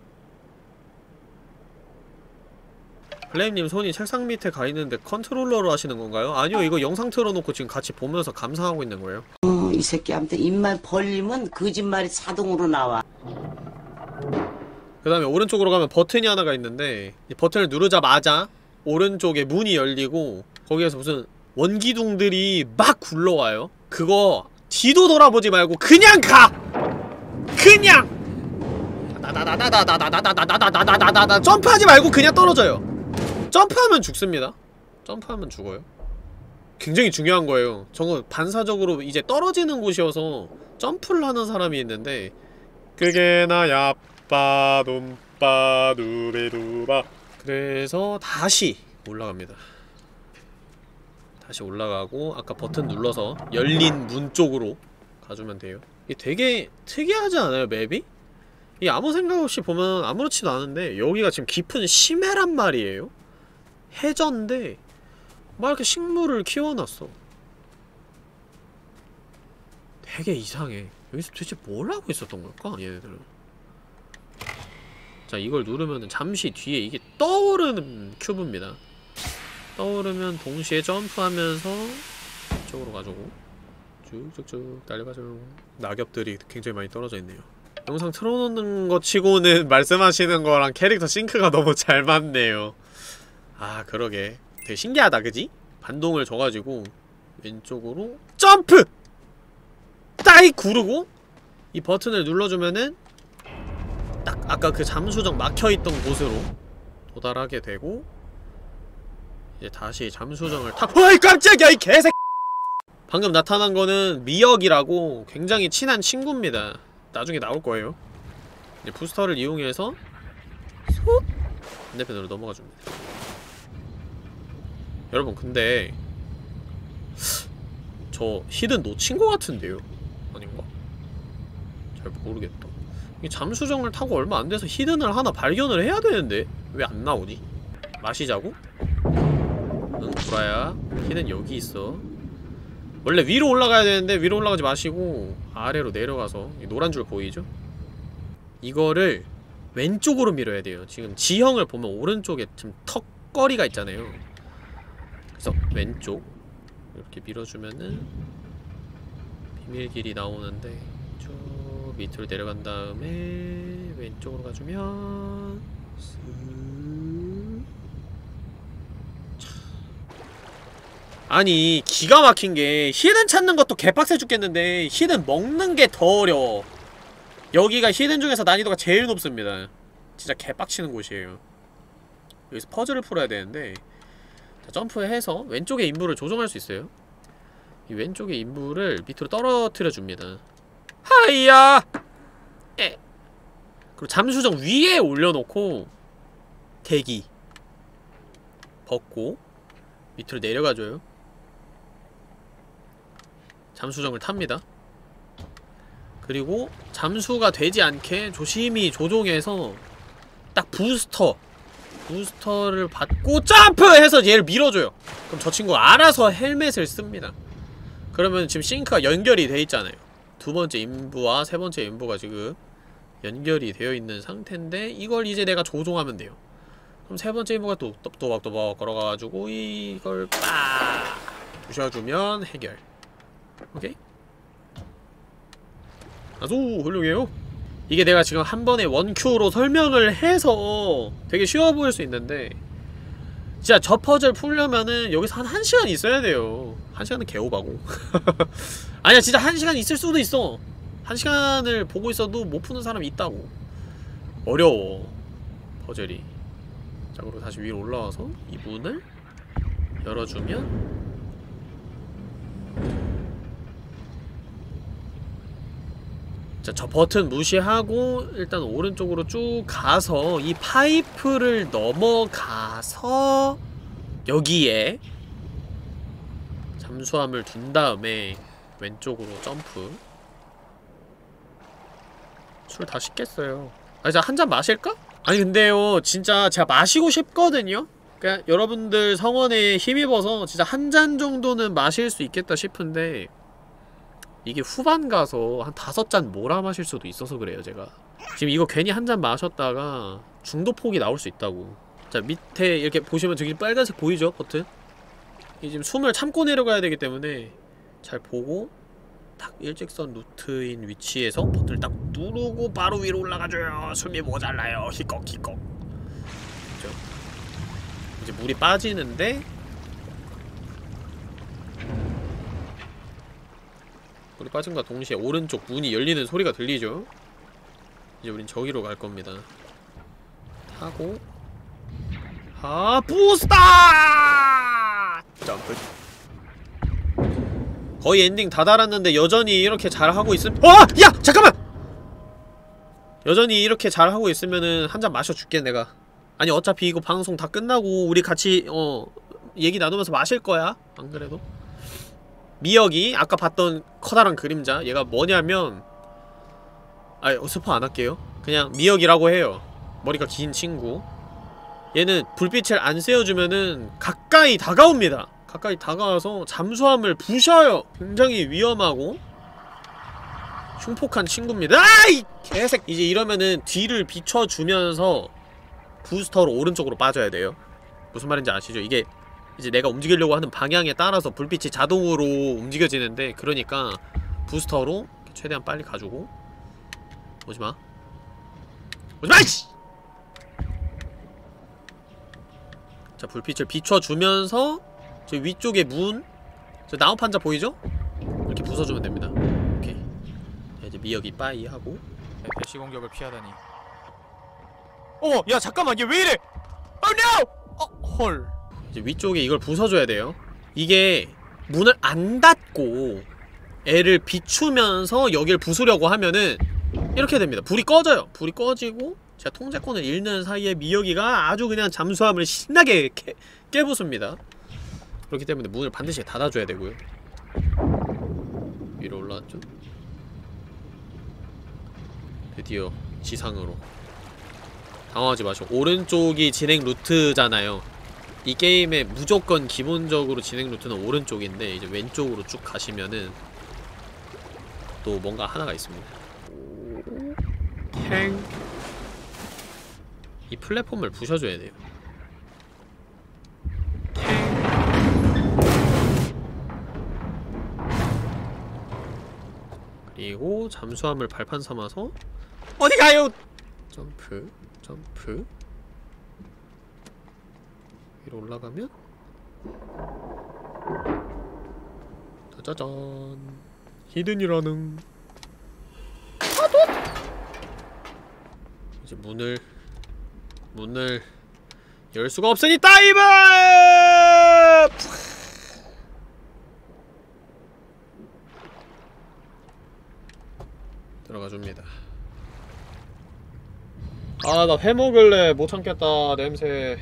플레임님 손이 책상 밑에 가 있는데 컨트롤러로 하시는 건가요? 아니요 이거 영상 틀어놓고 지금 같이 보면서 감상하고 있는 거예요 어, 이 새끼한테 입만 벌리면 거짓말이 자동으로 나와. 그 다음에 오른쪽으로 가면 버튼이 하나가 있는데 이 버튼을 누르자마자 오른쪽에 문이 열리고 거기에서 무슨 원기둥들이 막 굴러와요 그거 뒤도 돌아보지 말고 그냥 가! 그냥! 나나나나나나나나나나나나나나나 점프하지 말고 그냥 떨어져요 점프하면 죽습니다. 점프하면 죽어요. 굉장히 중요한 거예요. 저거 반사적으로 이제 떨어지는 곳이어서 점프를 하는 사람이 있는데 그게 나 야 빠둠빠 두베두바. 그래서 다시 올라갑니다. 다시 올라가고 아까 버튼 눌러서 열린 문 쪽으로 가주면 돼요. 이게 되게 특이하지 않아요 맵이? 이 아무 생각 없이 보면 아무렇지도 않은데 여기가 지금 깊은 심해란 말이에요 해저인데 막 이렇게 식물을 키워놨어. 되게 이상해. 여기서 도대체 뭘 하고 있었던 걸까 얘네들은? 자 이걸 누르면은 잠시 뒤에 이게 떠오르는 큐브입니다. 떠오르면 동시에 점프하면서 이쪽으로 가지고 쭉쭉쭉 달려가죠. 낙엽들이 굉장히 많이 떨어져 있네요. 영상 틀어놓는 것 치고는 말씀하시는 거랑 캐릭터 싱크가 너무 잘 맞네요 아 그러게. 되게 신기하다 그지? 반동을 줘가지고 왼쪽으로 점프! 따이 구르고 이 버튼을 눌러주면은 딱 아까 그 잠수정 막혀있던 곳으로 도달하게 되고 이제 다시 잠수정을 타고 어이 깜짝이야 이 개새 방금 나타난 거는 미역이라고 굉장히 친한 친구입니다. 나중에 나올 거예요. 이제 부스터를 이용해서 쏙! 반대편으로 넘어가 줍니다 여러분 근데 저 hidden 놓친 거 같은데요? 아닌가? 잘 모르겠다 이 잠수정을 타고 얼마 안 돼서 hidden을 하나 발견을 해야 되는데 왜 안 나오지? 마시자고? 응 구라야 hidden 여기 있어 원래 위로 올라가야 되는데 위로 올라가지 마시고 아래로 내려가서 이 노란 줄 보이죠? 이거를 왼쪽으로 밀어야 돼요 지금 지형을 보면 오른쪽에 지금 턱걸이가 있잖아요 그래서 왼쪽. 이렇게 밀어주면은 비밀길이 나오는데 쭉 밑으로 내려간 다음에 왼쪽으로 가주면. 아니 기가 막힌 게 히든 찾는 것도 개빡세 죽겠는데 히든 먹는 게 더 어려워. 여기가 히든 중에서 난이도가 제일 높습니다. 진짜 개빡치는 곳이에요. 여기서 퍼즐을 풀어야 되는데 자, 점프해서 왼쪽의 인물을 조종할 수 있어요. 이 왼쪽의 인물을 밑으로 떨어뜨려 줍니다. 하이야! 에. 그리고 잠수정 위에 올려놓고 대기. 벗고 밑으로 내려가줘요. 잠수정을 탑니다. 그리고 잠수가 되지 않게 조심히 조종해서 딱 부스터 부스터를 받고 점프 해서 얘를 밀어줘요 그럼 저 친구가 알아서 헬멧을 씁니다 그러면 지금 싱크가 연결이 돼 있잖아요 두 번째 인부와 세 번째 인부가 지금 연결이 되어 있는 상태인데 이걸 이제 내가 조종하면 돼요. 그럼 세 번째 인부가 또 또박또박 걸어가가지고 이걸 빡 부셔주면 해결. 오케이? 아주 훌륭해요. 이게 내가 지금 한 번에 원큐로 설명을 해서 되게 쉬워 보일 수 있는데 진짜 저 퍼즐 풀려면은 여기서 한 1시간 있어야 돼요. 1시간은 개오바고. *laughs* 아니야 진짜 1시간 있을 수도 있어. 1시간을 보고 있어도 못 푸는 사람이 있다고. 어려워. 퍼즐이. 자 그리고 다시 위로 올라와서 이 문을 열어주면 자, 저 버튼 무시하고 일단 오른쪽으로 쭉 가서 이 파이프를 넘어가서 여기에 잠수함을 둔 다음에 왼쪽으로 점프 술 다 식겠어요 아 진짜 한잔 마실까? 아니 근데요 진짜 제가 마시고 싶거든요? 그냥 여러분들 성원에 힘입어서 진짜 한 잔 정도는 마실 수 있겠다 싶은데 이게 후반 가서 한 다섯 잔 몰아 마실 수도 있어서 그래요 제가. 지금 이거 괜히 한 잔 마셨다가 중도폭이 나올 수 있다고. 자 밑에 이렇게 보시면 저기 빨간색 보이죠 버튼? 이 지금 숨을 참고 내려가야 되기 때문에 잘 보고 딱 일직선 루트인 위치에서 버튼을 딱 누르고 바로 위로 올라가줘요. 숨이 모자라요. 히꺽 히꺽. 그죠? 이제 물이 빠지는데 물이 빠짐과 동시에 오른쪽 문이 열리는 소리가 들리죠? 이제 우린 저기로 갈 겁니다. 타고. 아 부스타! 점프. 거의 엔딩 다 달았는데 여전히 이렇게 잘하고 있음. 어! 야! 잠깐만! 여전히 이렇게 잘하고 있으면은 한 잔 마셔 줄게 내가. 아니 어차피 이거 방송 다 끝나고 우리 같이 어 얘기 나누면서 마실 거야? 안 그래도 미역이 아까 봤던 커다란 그림자 얘가 뭐냐면 아 스포 안 할게요. 그냥 미역이라고 해요. 머리가 긴 친구. 얘는 불빛을 안 쐬어주면은 가까이 다가옵니다. 가까이 다가와서 잠수함을 부셔요. 굉장히 위험하고 흉폭한 친구입니다. 아이 개색 이제 이러면은 뒤를 비춰주면서 부스터로 오른쪽으로 빠져야 돼요. 무슨 말인지 아시죠? 이게 이제 내가 움직이려고 하는 방향에 따라서 불빛이 자동으로 움직여지는데 그러니까 부스터로 최대한 빨리 가지고 오지마 오지마 이씨! 자 불빛을 비춰주면서 저 위쪽에 문, 저 나무 판자 보이죠? 이렇게 부숴주면 됩니다. 오케이. 자, 이제 미역이 빠이 하고 배시 공격을 피하다니. 어, 야 잠깐만 얘 왜 이래? Oh! 어, 헐. 위쪽에 이걸 부숴줘야 돼요. 이게 문을 안 닫고 애를 비추면서 여길 부수려고 하면은 이렇게 됩니다. 불이 꺼져요. 불이 꺼지고 제가 통제권을 잃는 사이에 미역이가 아주 그냥 잠수함을 신나게 깨, 깨부숩니다. 그렇기 때문에 문을 반드시 닫아줘야 되고요. 위로 올라왔죠? 드디어 지상으로 당황하지 마시고 오른쪽이 진행 루트잖아요. 이 게임의 무조건 기본적으로 진행 루트는 오른쪽인데 이제 왼쪽으로 쭉 가시면은 또 뭔가 하나가 있습니다. 캥. 이 플랫폼을 부셔줘야 돼요. 그리고 잠수함을 발판 삼아서 어디 가요? 점프, 점프. 위로 올라가면 짜자잔 hidden이라는 이제 문을 문을 열 수가 없으니 dive! 들어가 줍니다. 아, 나 회 먹을래. 못 참겠다. 냄새.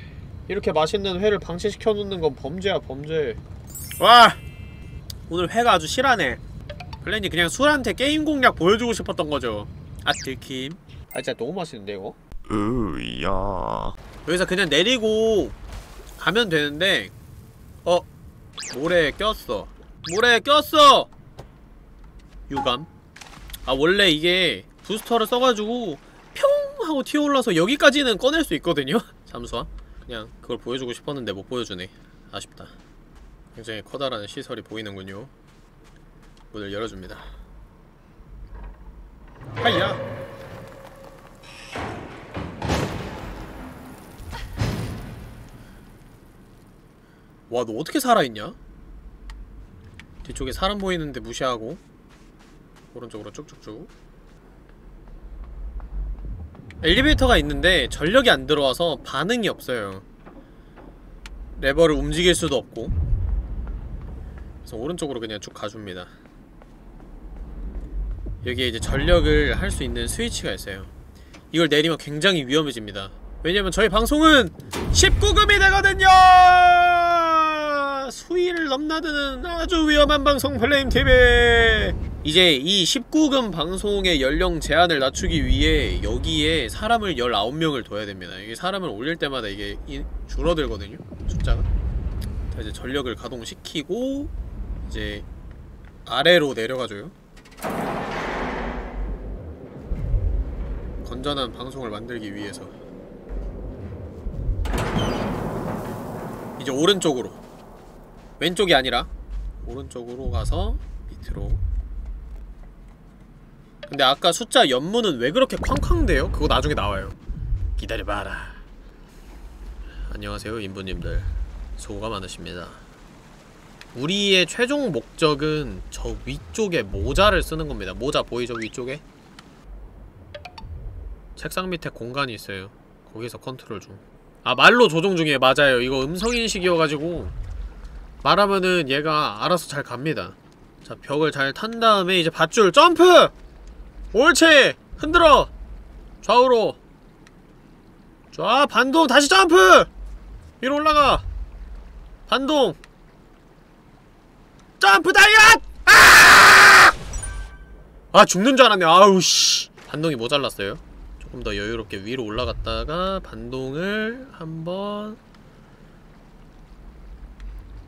이렇게 맛있는 회를 방치시켜 놓는 건 범죄야, 범죄. 와! 오늘 회가 아주 실하네. 플랜이 그냥 술한테 게임 공략 보여주고 싶었던 거죠. 아, 들킴. 아, 진짜 너무 맛있는데, 이거? 으야. 여기서 그냥 내리고 가면 되는데 어? 모래에 꼈어 모래에 꼈어! 유감 아 원래 이게 부스터를 써가지고 평 하고 튀어올라서 여기까지는 꺼낼 수 있거든요 *laughs* 잠수함 그냥 그걸 보여주고 싶었는데 못 보여주네. 아쉽다. 굉장히 커다란 시설이 보이는군요. 문을 열어줍니다. 하이야! 와 너 어떻게 살아있냐? 뒤쪽에 사람 보이는데 무시하고 오른쪽으로 쭉쭉쭉 엘리베이터가 있는데 전력이 안 들어와서 반응이 없어요. 레버를 움직일 수도 없고. 그래서 오른쪽으로 그냥 쭉 가줍니다. 여기에 이제 전력을 할 수 있는 스위치가 있어요. 이걸 내리면 굉장히 위험해집니다. 왜냐면 저희 방송은 19금이 되거든요! 수위를 넘나드는 아주 위험한 방송 플레임TV 이제 이 19금 방송의 연령 제한을 낮추기 위해 여기에 사람을 19명을 둬야 됩니다. 이게 사람을 올릴 때마다 이게 이- 줄어들거든요 숫자가. 자, 이제 전력을 가동시키고 이제 아래로 내려가줘요. 건전한 방송을 만들기 위해서. 이제 오른쪽으로. 왼쪽이 아니라 오른쪽으로 가서 밑으로 근데 아까 숫자 연문은 왜 그렇게 쾅쾅대요? 그거 나중에 나와요. 기다려봐라. 안녕하세요 인부님들. 수고가 많으십니다. 우리의 최종 목적은 저 위쪽에 모자를 쓰는 겁니다. 모자 보이죠 위쪽에? 책상 밑에 공간이 있어요. 거기서 컨트롤 중. 아 말로 조종 중이에요. 맞아요. 이거 음성인식이어가지고. 말하면은 얘가 알아서 잘 갑니다. 자 벽을 잘 탄 다음에 이제 밧줄 점프! 옳지! 흔들어! 좌우로 좌 반동 다시 점프! 위로 올라가 반동 점프 다이엇! 아! 아 죽는 줄 알았네 아우 씨 반동이 모자랐어요 조금 더 여유롭게 위로 올라갔다가 반동을 한번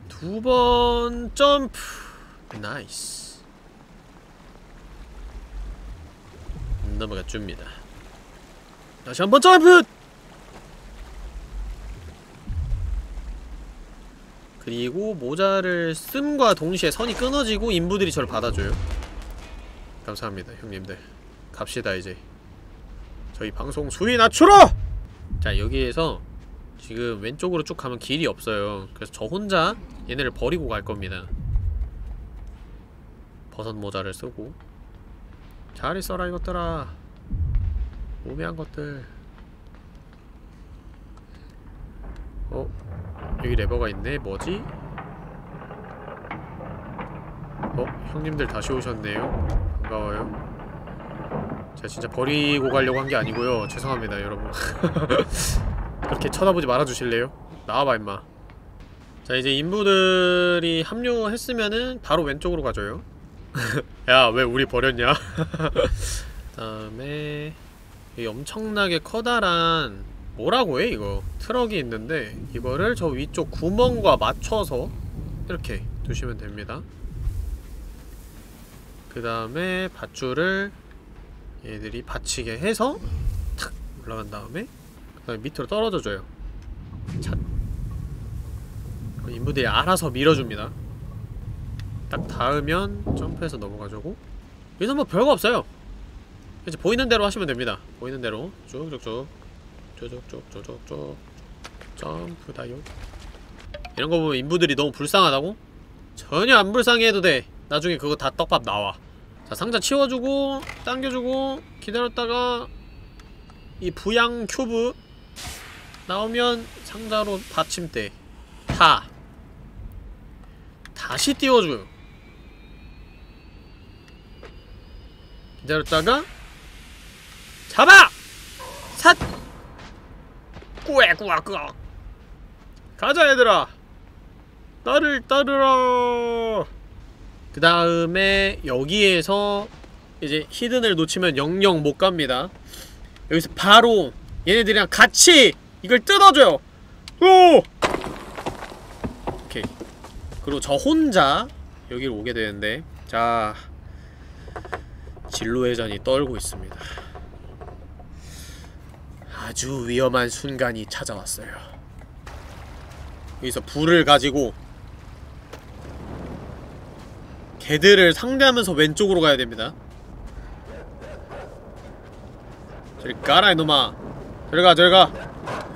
두 번 점프 nice 넘어가 줍니다. 다시 한번 점프 그리고 모자를 씀과 동시에 선이 끊어지고 인부들이 저를 받아줘요. 감사합니다 형님들. 갑시다 이제. 저희 방송 수위 낮추러! 자 여기에서 지금 왼쪽으로 쭉 가면 길이 없어요. 그래서 저 혼자 얘네를 버리고 갈 겁니다. 버섯 모자를 쓰고 잘 있어라 이것들아 우매한 것들 어? 여기 레버가 있네 뭐지? 어? 형님들 다시 오셨네요 반가워요 제가 진짜 버리고 가려고 한 게 아니고요 죄송합니다 여러분 *laughs* 그렇게 쳐다보지 말아주실래요? 나와봐 임마 자 이제 인부들이 합류했으면은 바로 왼쪽으로 가줘요 *laughs* 야 왜 우리 버렸냐? *laughs* 다음에 이 엄청나게 커다란 뭐라고 해 이거? 트럭이 있는데 이거를 저 위쪽 구멍과 맞춰서 이렇게 두시면 됩니다. 그 다음에 밧줄을 얘들이 받치게 해서 탁 올라간 다음에 그 다음에 밑으로 떨어져줘요. 찻 인부들이 알아서 밀어줍니다 딱 닿으면 점프해서 넘어가주고. 여기서 뭐 별거 없어요. 이제 보이는 대로 하시면 됩니다. 보이는 대로. 쭉쭉쭉. 쭉쭉쭉쭉쭉 점프 다요 이런 거 보면 인부들이 너무 불쌍하다고? 전혀 안 불쌍해도 돼. 나중에 그거 다 떡밥 나와. 자 상자 치워주고 당겨주고 기다렸다가 이 부양 큐브 나오면 상자로 받침대. 타 다시 띄워줘요 기다렸다가 잡아! 삿! 꾸액꾸악꾸악 가자 얘들아. 나를 따르라. 그 다음에 여기에서 이제 히든을 놓치면 영영 못 갑니다. 여기서 바로 얘네들이랑 같이 이걸 뜯어줘요. 오! 오케이. 그리고 저 혼자 여기로 오게 되는데. 자 진로회전이 떨고 있습니다. 아주 위험한 순간이 찾아왔어요. 여기서 불을 가지고 개들을 상대하면서 왼쪽으로 가야 됩니다. 저리 가라 이놈아. 저리 가 저리 가.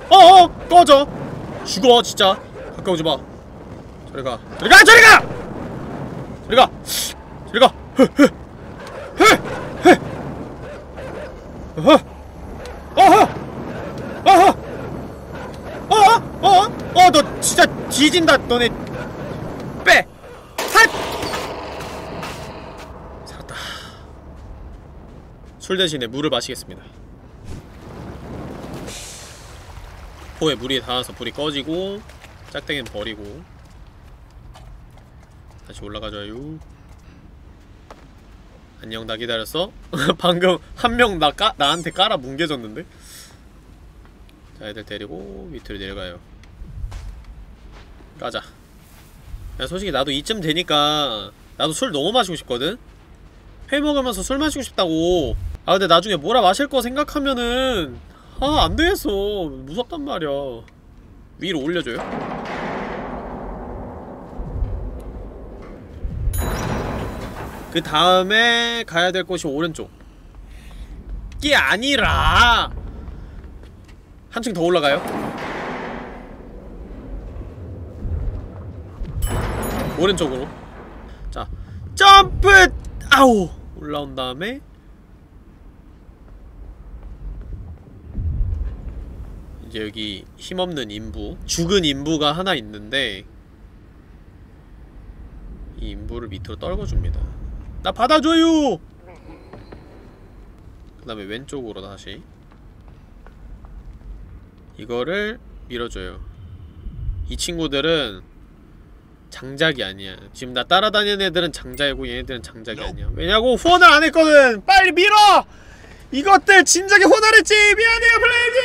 어어 꺼져. 죽어 진짜. 가까우지 마. 저리 가. 저리 가 저리 가. 저리 가. 저리 가. 어허! 어허! 어허! 어허! 어허! 어, 너 진짜 뒤진다, 너네. 빼! 핫! 살았다. 술 대신에 물을 마시겠습니다. 포에 물이 닿아서 불이 꺼지고, 짝대기는 버리고. 다시 올라가줘요. 안녕 나 기다렸어? *laughs* 방금 한 명 나 까, 나한테 깔아 뭉개졌는데? 자 애들 데리고 밑으로 내려가요 가자 야 솔직히 나도 이쯤 되니까 나도 술 너무 마시고 싶거든? 회 먹으면서 술 마시고 싶다고 아 근데 나중에 뭐라 마실 거 생각하면은 아 안되겠어 무섭단 말이야 위로 올려줘요? 그 다음에 가야 될 곳이 오른쪽. 게 아니라 한층 더 올라가요. 오른쪽으로. 자, 점프! 아우! 올라온 다음에 이제 여기 힘없는 인부, 죽은 인부가 하나 있는데 이 인부를 밑으로 떨궈줍니다. 나 받아줘요! 그 다음에 왼쪽으로 다시 이거를 밀어줘요 이 친구들은 장작이 아니야 지금 나 따라다니는 애들은 장작이고 얘네들은 장작이 아니야 왜냐고 후원을 안 했거든! 빨리 밀어! 이것들 진작에 후원했지! 미안해요 플레이즈!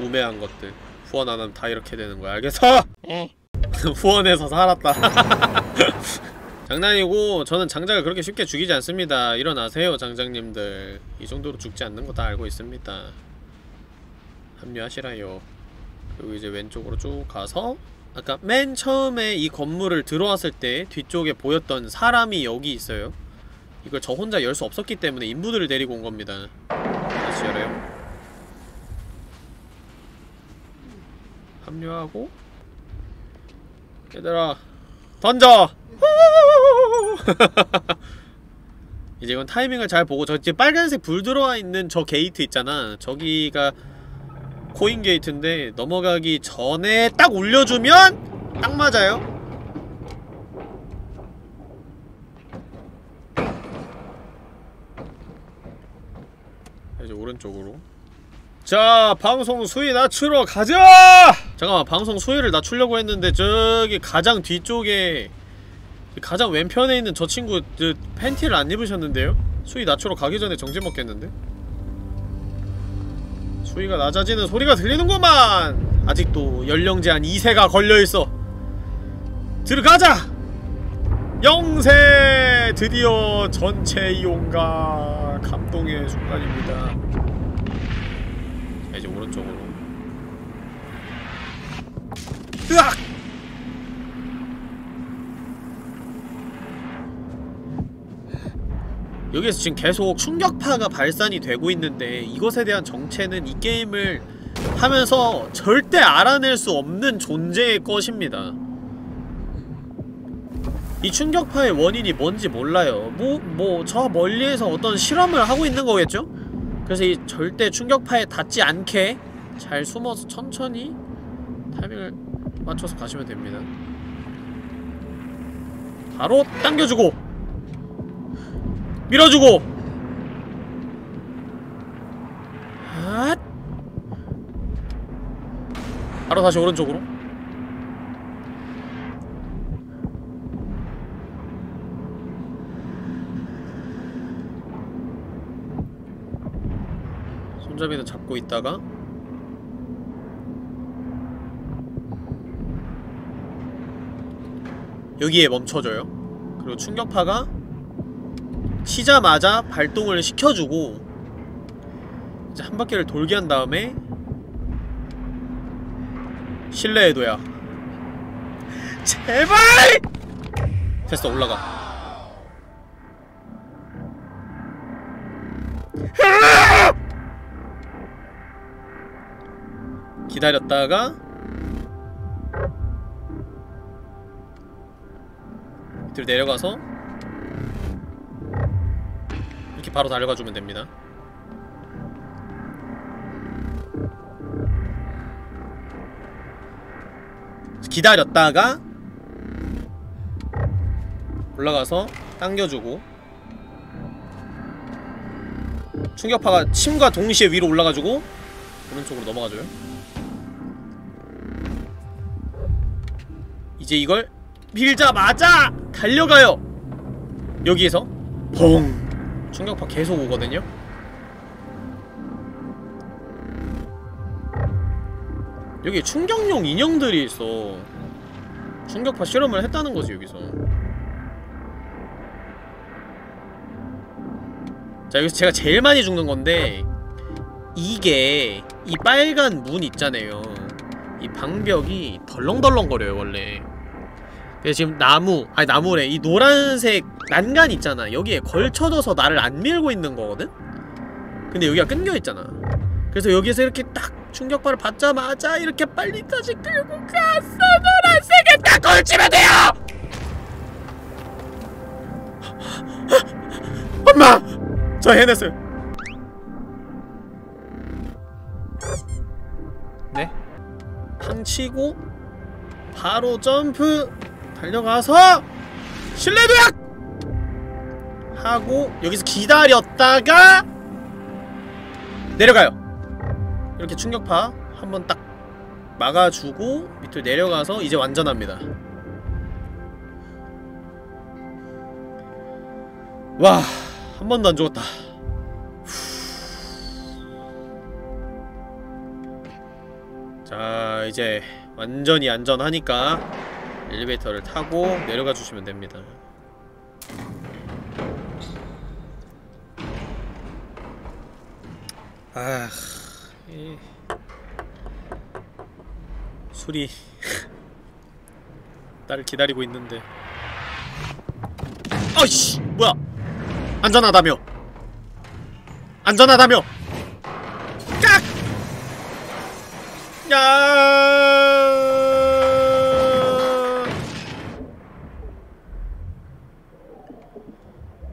우매한 것들 후원 안 하면 다 이렇게 되는 거야 알겠어? *laughs* 후원해서 살았다. *laughs* 장난이고 저는 장작을 그렇게 쉽게 죽이지 않습니다. 일어나세요 장작님들. 이 정도로 죽지 않는 거 다 알고 있습니다. 합류하시라요. 그리고 이제 왼쪽으로 쭉 가서 아까 맨 처음에 이 건물을 들어왔을 때 뒤쪽에 보였던 사람이 여기 있어요. 이걸 저 혼자 열 수 없었기 때문에 인부들을 데리고 온 겁니다. 다시 열어요. 합류하고 얘들아 던져! *laughs* 이제 이건 타이밍을 잘 보고 저 지금 빨간색 불 들어와 있는 저 게이트 있잖아. 저기가 코인 게이트인데 넘어가기 전에 딱 올려주면 딱 맞아요. 이제 오른쪽으로 자 방송 수위 낮추러 가자! 잠깐만 방송 수위를 낮추려고 했는데 저기 가장 뒤쪽에 가장 왼편에 있는 저 친구 저 팬티를 안 입으셨는데요? 수위 낮추러 가기 전에 정지 먹겠는데? 수위가 낮아지는 소리가 들리는구만! 아직도 연령 제한 2세가 걸려있어 들어가자! 영세! 드디어 전체 이용가 감동의 순간입니다 으악! 여기에서 지금 계속 충격파가 발산이 되고 있는데 이것에 대한 정체는 이 게임을 하면서 절대 알아낼 수 없는 존재의 것입니다. 이 충격파의 원인이 뭔지 몰라요. 뭐, 뭐, 저 멀리에서 어떤 실험을 하고 있는 거겠죠? 그래서 이 절대 충격파에 닿지 않게 잘 숨어서 천천히 타이밍을 맞춰서 가시면 됩니다. 바로 당겨주고 밀어주고. 핫 바로 다시 오른쪽으로. 손잡이는 잡고 있다가 여기에 멈춰줘요. 그리고 충격파가 치자마자 발동을 시켜주고 이제 한 바퀴를 돌게 한 다음에 실내 에도야. 제발! 됐어 올라가. 기다렸다가 밑으로 내려가서 이렇게 바로 달려가주면 됩니다. 기다렸다가 올라가서 당겨주고 충격파가 침과 동시에 위로 올라가지고 오른쪽으로 넘어가줘요. 이제 이걸 밀자마자 달려가요. 여기에서 퐁 충격파 계속 오거든요. 여기 충격용 인형들이 있어. 충격파 실험을 했다는 거지 여기서. 자 여기서 제가 제일 많이 죽는 건데 이게 이 빨간 문 있잖아요. 이 방벽이 덜렁덜렁거려요 원래 지금 나무 아니 나무래 이 노란색 난간 있잖아 여기에 걸쳐져서 나를 안 밀고 있는 거거든? 근데 여기가 끊겨있잖아 그래서 여기에서 이렇게 딱 충격파를 받자마자 이렇게 빨리까지 끌고 가서 노란색에 딱 걸치면 돼요! 엄마! 저 해냈어요 네? 팡 치고 바로 점프 달려가서 실내도약! 하고 여기서 기다렸다가 내려가요 이렇게 충격파 한번 딱 막아주고 밑으로 내려가서 이제 완전합니다 와 한 번도 안 죽었다 자 이제 완전히 안전하니까 엘리베이터를 타고 내려가 주시면 됩니다. 아... 이... 술이 *laughs* 나를 기다리고 있는데. 아이씨 뭐야? 안전하다며. 안전하다며. 깍! 야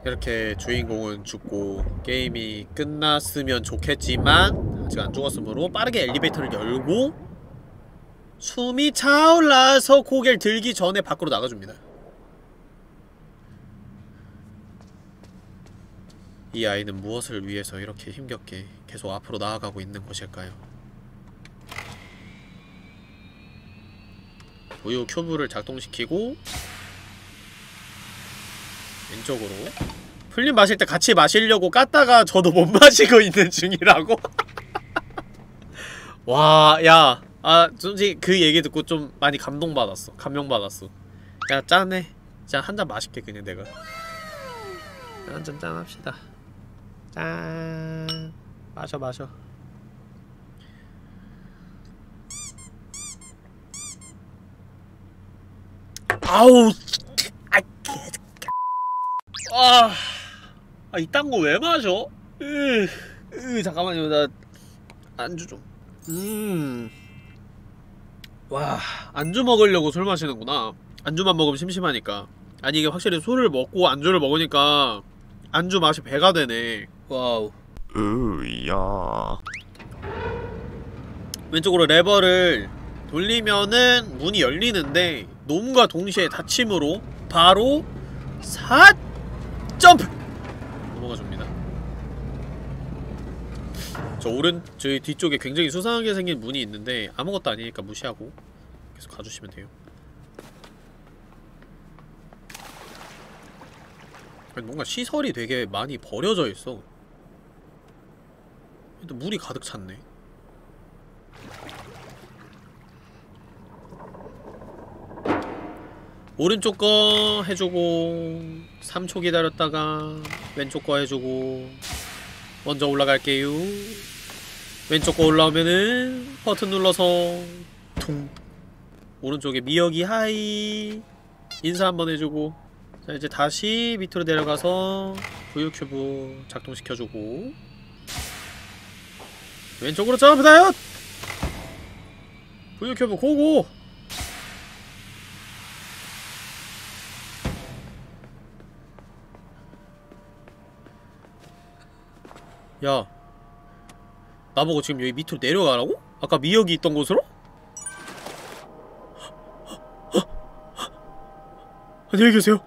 이렇게 주인공은 죽고 게임이 끝났으면 좋겠지만 아직 안 죽었으므로 빠르게 엘리베이터를 열고 숨이 차올라서 고개를 들기 전에 밖으로 나가줍니다 이 아이는 무엇을 위해서 이렇게 힘겹게 계속 앞으로 나아가고 있는 것일까요? 우유 큐브를 작동시키고 왼쪽으로 풀림 마실 때 같이 마시려고 깠다가 저도 못 *laughs* 마시고 있는 중이라고? *laughs* 와, 야, 아, 솔직히 그 얘기 듣고 좀 많이 감동받았어. 감명받았어. 야, 짠해. 자, 한 잔 마실게, 그냥 내가. 한 잔 짠합시다. 짠. 마셔, 마셔. 아우, 아, 아, 아 이딴 거 왜 마셔? 으, 으, 잠깐만요, 나 안주 좀. 음, 와, 안주 먹으려고 술 마시는구나. 안주만 먹으면 심심하니까. 아니 이게 확실히 술을 먹고 안주를 먹으니까 안주 맛이 배가 되네. wow. 으야. 왼쪽으로 레버를 돌리면은 문이 열리는데 놈과 동시에 닫힘으로 바로 삿 점프 넘어가 줍니다. 저 오른 저 뒤쪽에 굉장히 수상하게 생긴 문이 있는데 아무것도 아니니까 무시하고 계속 가주시면 돼요. 뭔가 시설이 되게 많이 버려져 있어. 또 물이 가득 찼네. 오른쪽 거 해주고 3초 기다렸다가 왼쪽 거 해주고 먼저 올라갈게요. 왼쪽 거 올라오면은 버튼 눌러서 퉁. 오른쪽에 미역이 hi. 인사 한번 해주고 자 이제 다시 밑으로 내려가서 부유 큐브 작동시켜주고. 왼쪽으로 점프 다이엇! 부유 큐브 go go 야 나보고 지금 여기 밑으로 내려가라고? 아까 미역이 있던 곳으로? 안녕히 계세요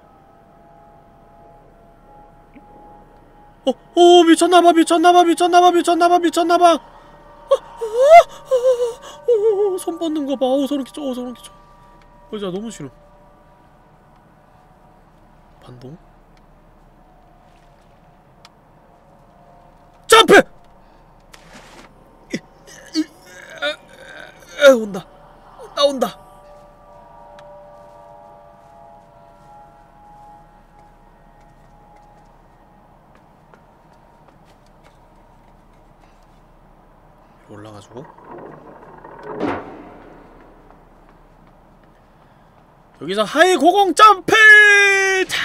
어, 어, 미쳤나봐, 미쳤나봐, 미쳤나봐, 미쳤나봐, 미쳤나봐. 어, 어, 어, 어, 손 뻗는 거 봐. 어, 소름 끼쳐, 어, 소름 끼쳐. 어, 진짜 너무 싫어. 반동? 점프! 온다. 온다, 온다. 올라가지고 여기서 hi 고공 점프! 자.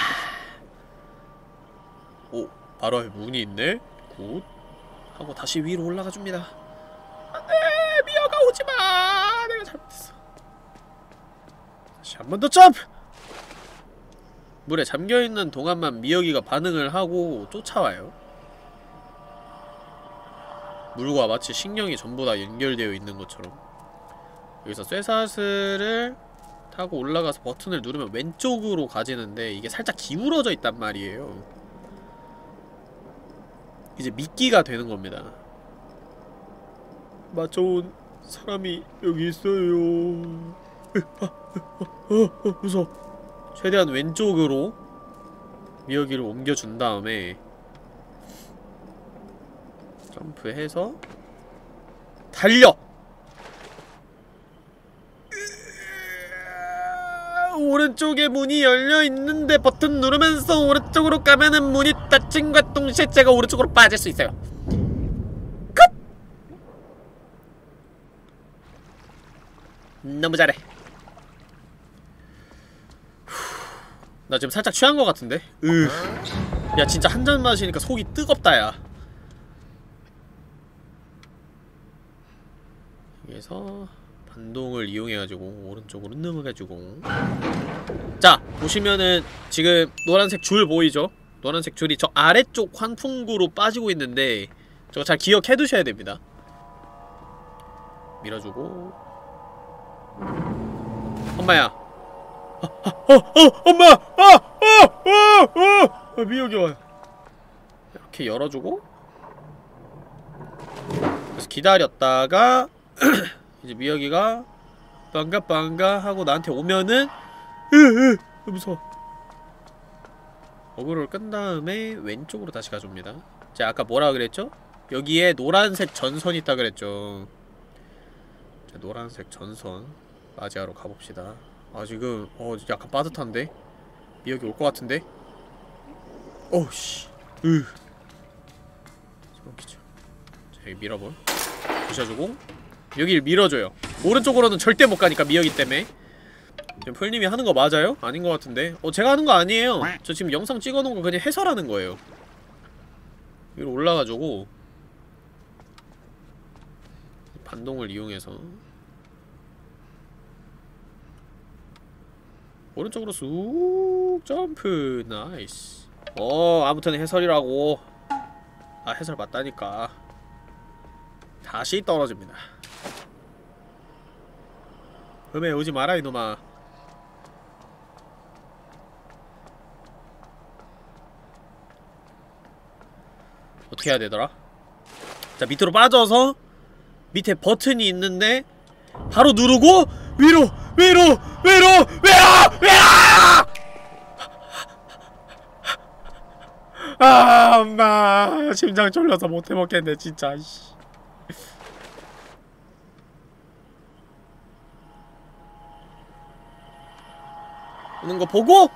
오, 바로 앞에 문이 있네. good. 하고 다시 위로 올라가 줍니다. 안돼, 미어가 오지 마. 내가 잘못했어. 다시 한 번 더 점프. 물에 잠겨 있는 동안만 미역이가 반응을 하고 쫓아와요. 물과 마치 식령이 전부 다 연결되어 있는 것처럼 여기서 쇠사슬을 타고 올라가서 버튼을 누르면 왼쪽으로 가지는데 이게 살짝 기울어져 있단 말이에요 이제 미끼가 되는 겁니다. 맞춰온 사람이 여기 있어요. 아, *laughs* 무서워. 최대한 왼쪽으로 미역이를 옮겨준 다음에 점프해서 달려! 으아, 오른쪽에 문이 열려있는데 버튼 누르면서 오른쪽으로 가면은 문이 닫힌과 동시에 제가 오른쪽으로 빠질 수 있어요 끝! 너무 잘해 나 지금 살짝 취한 것 같은데? 으. 야 진짜 한 잔 마시니까 속이 뜨겁다 야 여기서 반동을 이용해가지고 오른쪽으로 넘어가지고 자 보시면은 지금 노란색 줄 보이죠? 노란색 줄이 저 아래쪽 환풍구로 빠지고 있는데 저거 잘 기억해 두셔야 됩니다 밀어주고 엄마야 아, 아, 어, 어, 엄마! 아! 아! 아! 아! 아 미역이 와요 이렇게 열어주고 그래서 기다렸다가 *clears throat* 이제 미역이가 빵가 빵가 하고 나한테 오면은 으으 무서워 어그로를 끈 다음에 왼쪽으로 다시 가줍니다. 제가 아까 뭐라 그랬죠? 여기에 노란색 전선 있다 그랬죠. 자, 노란색 전선 맞이하러 가봅시다. 아 지금 어 약간 빠듯한데? 미역이 올 것 같은데? 어우씨. 으. 소름 끼쳐. 자 여기 밀어볼. 부셔주고 여기를 밀어줘요. 오른쪽으로는 절대 못 가니까 미역이 때문에. 지금 풀님이 하는 거 맞아요? 아닌 것 같은데. 어 제가 하는 거 아니에요. 저 지금 영상 찍어놓은 거 그냥 해설하는 거예요. 위로 올라가지고. 반동을 이용해서. 오른쪽으로 쑥 점프. nice. 어 아무튼 해설이라고. 아 해설 맞다니까. 다시 떨어집니다 음에 오지 마라 이놈아. 어떻게 해야 되더라? 자 밑으로 빠져서 밑에 버튼이 있는데 바로 누르고 위로 위로 위로 위로 위로! 아 엄마. 심장 졸려서 못 해먹겠네 진짜 오는 거 보고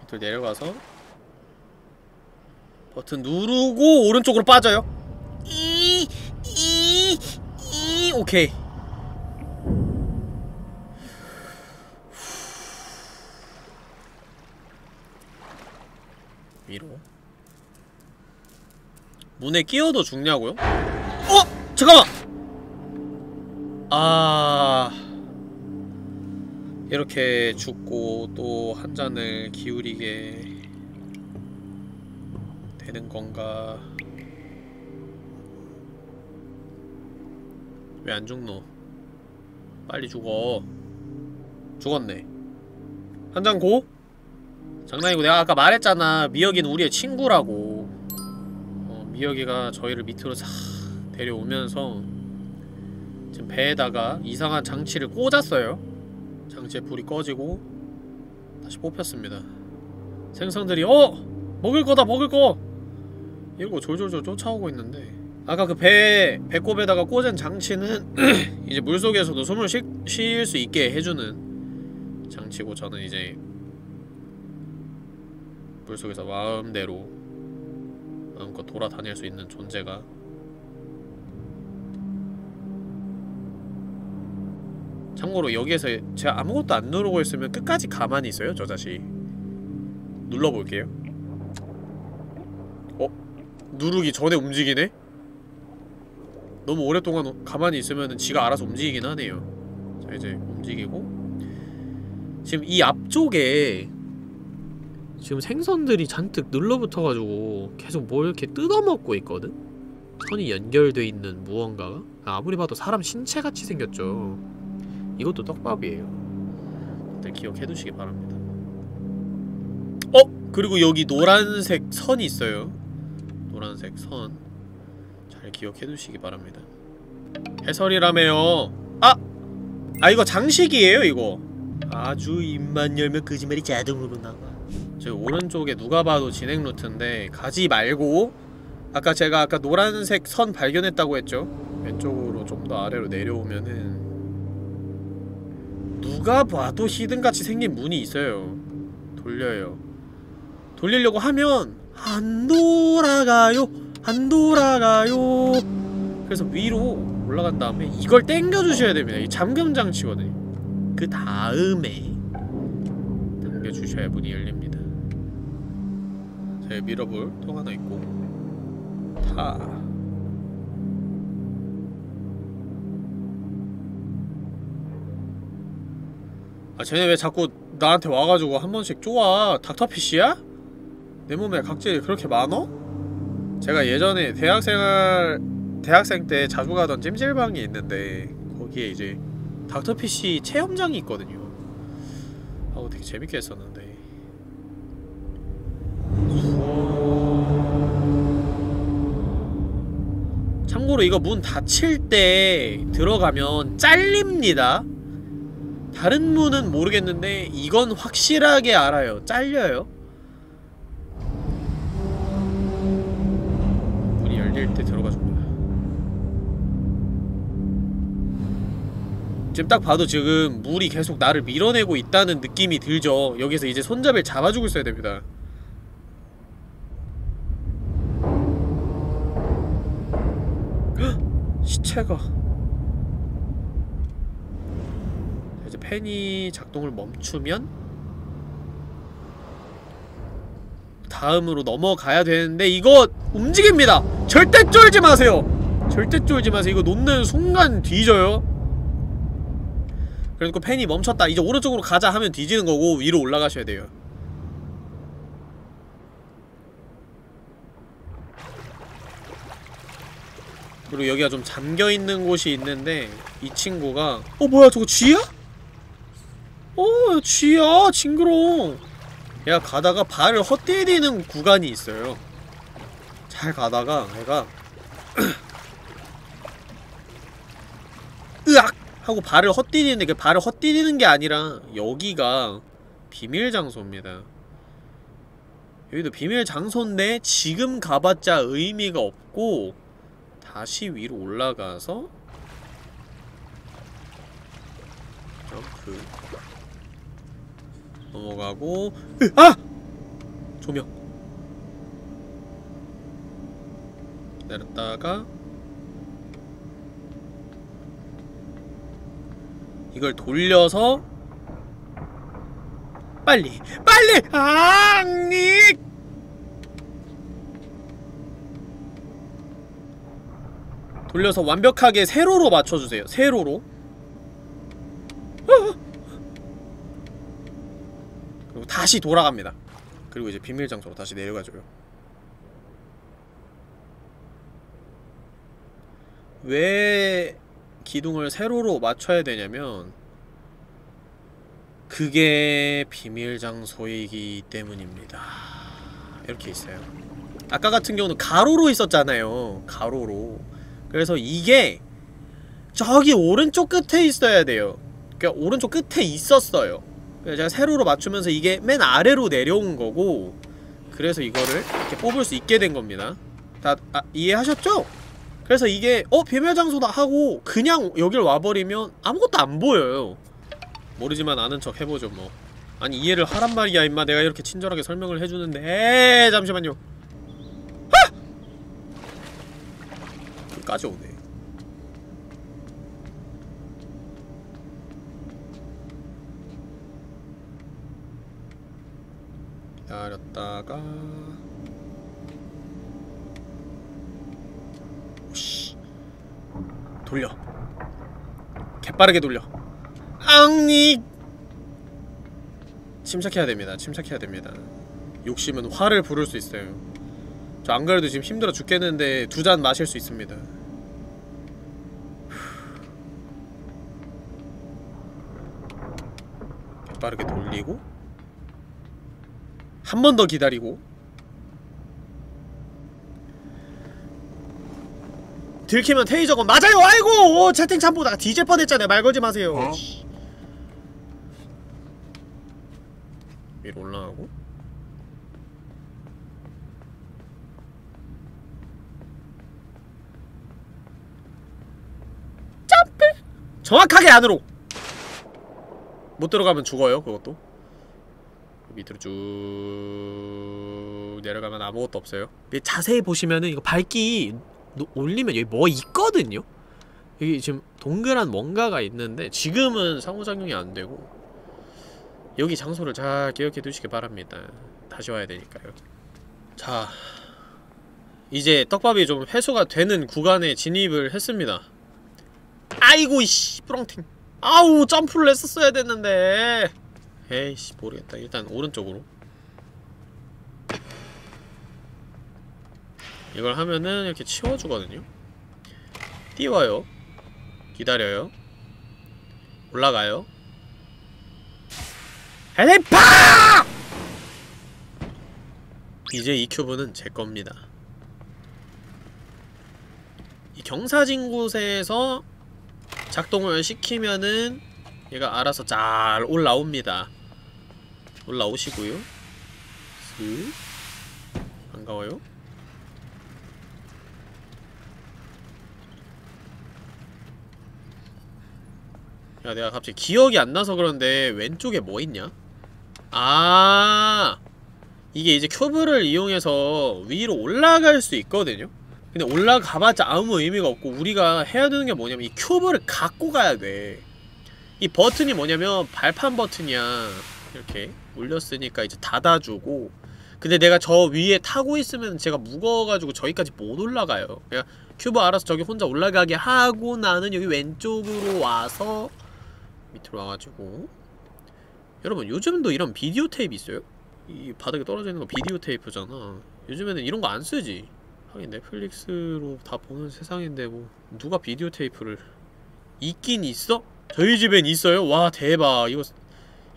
밑으로 내려가서 버튼 누르고 오른쪽으로 빠져요. 이, 이, 이, 오케이. 위로. 문에 끼어도 죽냐고요? 어! 잠깐만! 아... 이렇게 죽고 또 한 잔을 기울이게 되는 건가? 왜 안 죽노? 빨리 죽어. 죽었네. 한 잔 고? 장난이고 내가 아까 말했잖아. 미역이는 우리의 친구라고. 어, 미역이가 저희를 밑으로 싹 데려오면서 지금 배에다가 이상한 장치를 꽂았어요. 장치에 불이 꺼지고 다시 뽑혔습니다. 생선들이 어! 먹을 거다 먹을 거! 이러고 졸졸졸 쫓아오고 있는데 아까 그 배, 배꼽에다가 꽂은 장치는 *clears throat* 이제 물속에서도 숨을 쉴수 있게 해주는 장치고 저는 이제 물속에서 마음대로 마음껏 돌아다닐 수 있는 존재가 참고로 여기에서 제가 아무것도 안 누르고 있으면 끝까지 가만히 있어요 저 자식 눌러볼게요 어? 누르기 전에 움직이네? 너무 오랫동안 가만히 있으면 지가 알아서 움직이긴 하네요 자 이제 움직이고 지금 이 앞쪽에 지금 생선들이 잔뜩 눌러붙어가지고 계속 뭘 이렇게 뜯어먹고 있거든? 선이 연결돼 있는 무언가가? 아무리 봐도 사람 신체같이 생겼죠 이것도 떡밥이에요. 다들 기억해 두시기 바랍니다. 어? 그리고 여기 노란색 선이 있어요. 노란색 선. 잘 기억해 두시기 바랍니다. 해설이라며요. 아! 아 이거 장식이에요 이거. 아주 입만 열면 거짓말이 자동으로 나와. 저 오른쪽에 누가 봐도 진행 루트인데 가지 말고 아까 제가 아까 노란색 선 발견했다고 했죠? 왼쪽으로 좀 더 아래로 내려오면은 누가 봐도 히든같이 생긴 문이 있어요. 돌려요. 돌리려고 하면 안 돌아가요. 안 돌아가요. 그래서 위로 올라간 다음에 이걸 당겨주셔야 됩니다. 이 잠금 장치거든요. 그 다음에 당겨주셔야 문이 열립니다. 제 밀어볼 통 하나 있고. 타 아 쟤네 왜 자꾸 나한테 와가지고 한 번씩 쪼아 닥터피쉬야? 내 몸에 각질이 그렇게 많어? 제가 예전에 대학생활 대학생 때 자주 가던 찜질방이 있는데 거기에 이제 닥터피쉬 체험장이 있거든요 하고 되게 재밌게 했었는데 참고로 이거 문 닫힐 때 들어가면 잘립니다 다른 문은 모르겠는데 이건 확실하게 알아요. 잘려요. 문이 열릴 때 들어가줍니다 지금 딱 봐도 지금 물이 계속 나를 밀어내고 있다는 느낌이 들죠. 여기서 이제 손잡이를 잡아주고 있어야 됩니다. 헉! 시체가 이제 팬이 작동을 멈추면 다음으로 넘어가야 되는데 이거 움직입니다! 절대 쫄지 마세요! 절대 쫄지 마세요. 이거 놓는 순간 뒤져요. 그러니까 팬이 멈췄다. 이제 오른쪽으로 가자 하면 뒤지는 거고 위로 올라가셔야 돼요. 그리고 여기가 좀 잠겨있는 곳이 있는데 이 친구가 어 뭐야 저거 쥐야? 어 쥐야 징그러워. 얘가 가다가 발을 헛디디는 구간이 있어요. 잘 가다가 얘가 *clears throat* 으악! 하고 발을 헛디디는데 그 발을 헛디디는 게 아니라 여기가 비밀 장소입니다. 여기도 비밀 장소인데 지금 가봤자 의미가 없고 다시 위로 올라가서 점프 넘어가고 으, 아! 조명. 내렸다가 이걸 돌려서 빨리 빨리! 아닉 돌려서 완벽하게 세로로 맞춰주세요. 세로로 그리고 다시 돌아갑니다. 그리고 이제 비밀 장소로 다시 내려가줘요 왜 기둥을 세로로 맞춰야 되냐면 그게 비밀 장소이기 때문입니다. 이렇게 있어요. 아까 같은 경우는 가로로 있었잖아요. 가로로. 그래서 이게 저기 오른쪽 끝에 있어야 돼요. 그러니까 오른쪽 끝에 있었어요 제가 세로로 맞추면서 이게 맨 아래로 내려온 거고 그래서 이거를 이렇게 뽑을 수 있게 된 겁니다 다 아, 이해하셨죠? 그래서 이게 어? 비밀 장소다 하고 그냥 여길 와버리면 아무것도 안 보여요 모르지만 아는 척 해보죠 뭐 아니 이해를 하란 말이야 임마 내가 이렇게 친절하게 설명을 해주는데 에이 잠시만요 하! 끝까지 오네 기다렸다가. 오씨. 돌려. 개빠르게 돌려. 앙닉 침착해야 됩니다. 침착해야 됩니다. 욕심은 화를 부를 수 있어요. 저 안 그래도 지금 힘들어 죽겠는데 두 잔 마실 수 있습니다. 개빠르게 돌리고 한 번 더 기다리고. 들키면 테이저건. 맞아요! 아이고! 채팅창 보다가 뒤질 뻔했잖아요. 말 걸지 마세요. 어? 씨. 위로 올라가고. 점프! 정확하게 안으로. 못 들어가면 죽어요 그것도 밑으로 쭉 내려가면 아무것도 없어요. 자세히 보시면은 이거 밝기 노- 올리면 여기 뭐 있거든요? 여기 지금 동그란 뭔가가 있는데 지금은 상호작용이 안 되고 여기 장소를 잘 기억해 두시기 바랍니다. 다시 와야 되니까요. 자 이제 떡밥이 좀 회수가 되는 구간에 진입을 했습니다. 아이고 이씨 뿌렁팅. 아우 점프를 했었어야 됐는데 에이씨 모르겠다. 일단 오른쪽으로. 이걸 하면은 이렇게 치워주거든요. 띄워요. 기다려요. 올라가요. 헤리파! 이제 이 큐브는 제 겁니다. 이 경사진 곳에서 작동을 시키면은 얘가 알아서 잘 올라옵니다 올라오시고요 슥 반가워요 야 내가 갑자기 기억이 안 나서 그런데 왼쪽에 뭐 있냐? 아 이게 이제 큐브를 이용해서 위로 올라갈 수 있거든요? 근데 올라가봤자 아무 의미가 없고 우리가 해야 되는 게 뭐냐면 이 큐브를 갖고 가야 돼. 이 버튼이 뭐냐면 발판 버튼이야. 이렇게 올렸으니까 이제 닫아주고 근데 내가 저 위에 타고 있으면 제가 무거워가지고 저기까지 못 올라가요. 그냥 큐브 알아서 저기 혼자 올라가게 하고 나는 여기 왼쪽으로 와서 밑으로 와가지고 여러분 요즘도 이런 비디오 테이프 있어요? 이 바닥에 떨어져 있는 거 비디오 테이프잖아 요즘에는 이런 거 안 쓰지 하긴 넷플릭스로 다 보는 세상인데 뭐 누가 비디오 테이프를 있긴 있어? 저희 집엔 있어요? 와 대박 이거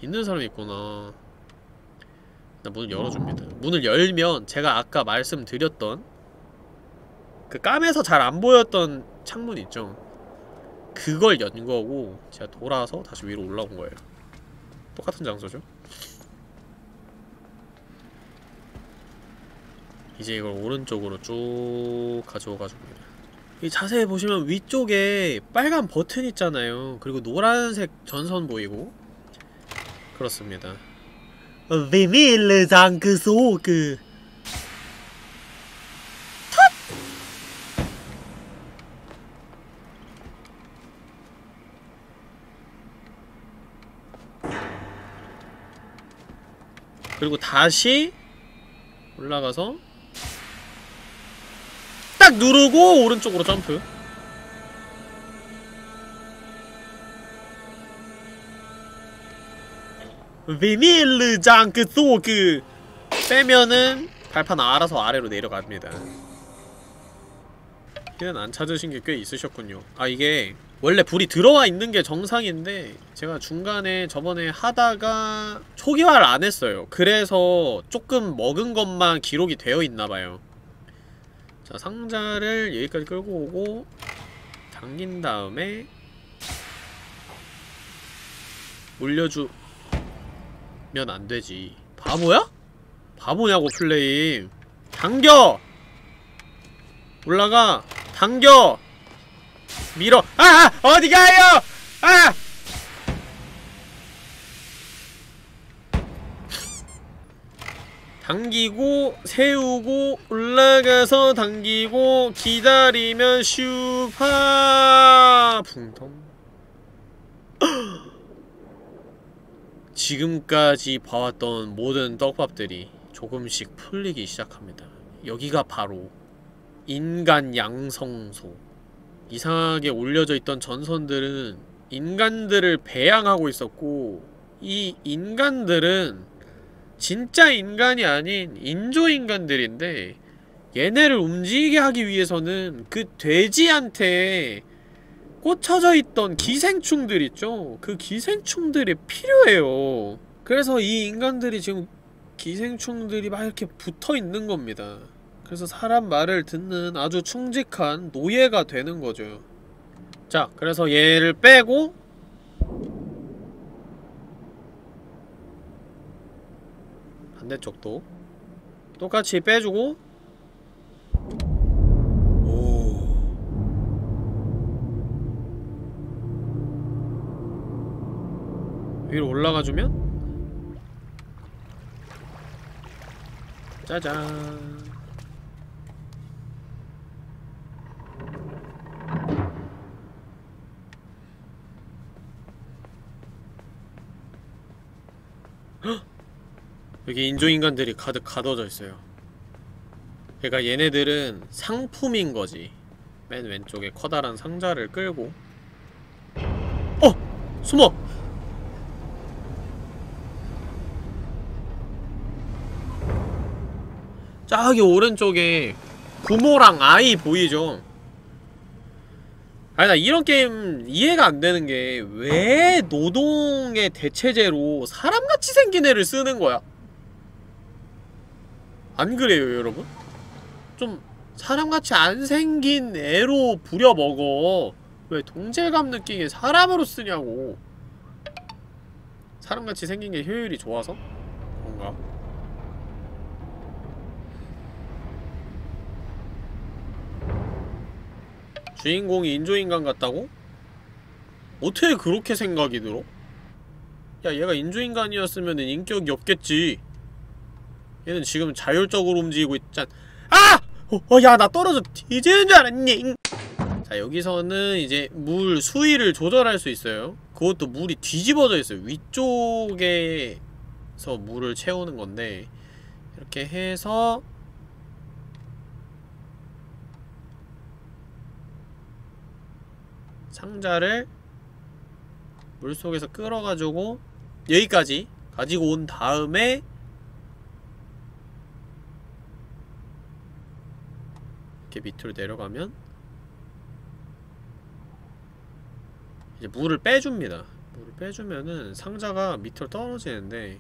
있는 사람이 있구나 나 문을 열어줍니다. 문을 열면 제가 아까 말씀드렸던 그 까매서 잘 안 보였던 창문 있죠? 그걸 연 거고 제가 돌아서 다시 위로 올라온 거예요. 똑같은 장소죠? 이제 이걸 오른쪽으로 쭉 가져가 줍니다 이 자세히 보시면 위쪽에 빨간 버튼 있잖아요. 그리고 노란색 전선 보이고. 그렇습니다 장그 속 그리고 다시 올라가서 딱 누르고 오른쪽으로 점프 비밀 장그 속 빼면은 발판 알아서 아래로 내려갑니다. 키는 안 찾으신 게 꽤 있으셨군요. 아 이게 원래 불이 들어와 있는 게 정상인데 제가 중간에 저번에 하다가 초기화를 안 했어요. 그래서 조금 먹은 것만 기록이 되어 있나봐요. 자 상자를 여기까지 끌고 오고 당긴 다음에 올려주면 안 되지. 바보야? 바보냐고 플레임. 당겨! 올라가. 당겨! 밀어. 아, 아 어디 가요? 아! 당기고 세우고 올라가서 당기고 기다리면 슈파 붕덩 지금까지 봐왔던 모든 떡밥들이 조금씩 풀리기 시작합니다. 여기가 바로 인간 양성소. 이상하게 올려져 있던 전선들은 인간들을 배양하고 있었고 이 인간들은 진짜 인간이 아닌 인조인간들인데 얘네를 움직이게 하기 위해서는 그 돼지한테 꽂혀져 있던 기생충들 있죠? 그 기생충들이 필요해요. 그래서 이 인간들이 지금 기생충들이 막 이렇게 붙어 있는 겁니다. 그래서 사람 말을 듣는 아주 충직한 노예가 되는 거죠. 자, 그래서 얘를 빼고 반대쪽도 똑같이 빼주고 위로 올라가주면 짜잔. 여기 인조인간들이 가득 가둬져 있어요. 그러니까 얘네들은 상품인 거지. 맨 왼쪽에 커다란 상자를 끌고. 어! 숨어! 저기 오른쪽에 부모랑 아이 보이죠? 아니 나 이런 게임 이해가 안 되는 게 왜 노동의 대체제로 사람같이 생긴 애를 쓰는 거야? 안 그래요 여러분? 좀 사람같이 안 생긴 애로 부려먹어 왜 동질감 느끼게 사람으로 쓰냐고 사람같이 생긴 게 효율이 좋아서? 뭔가 주인공이 인조인간 같다고? 어떻게 그렇게 생각이 들어? 야 얘가 인조인간이었으면 인격이 없겠지 얘는 지금 자율적으로 움직이고 있잖 아! 어, 어, 야, 나 떨어져 뒤지는 줄 알았니? 자, 여기서는 이제 물 수위를 조절할 수 있어요. 그것도 물이 뒤집어져 있어요. 위쪽에서 물을 채우는 건데, 이렇게 해서, 상자를 물속에서 끌어가지고, 여기까지 가지고 온 다음에, 이렇게 밑으로 내려가면 이제 물을 빼줍니다. 물을 빼주면은 상자가 밑으로 떨어지는데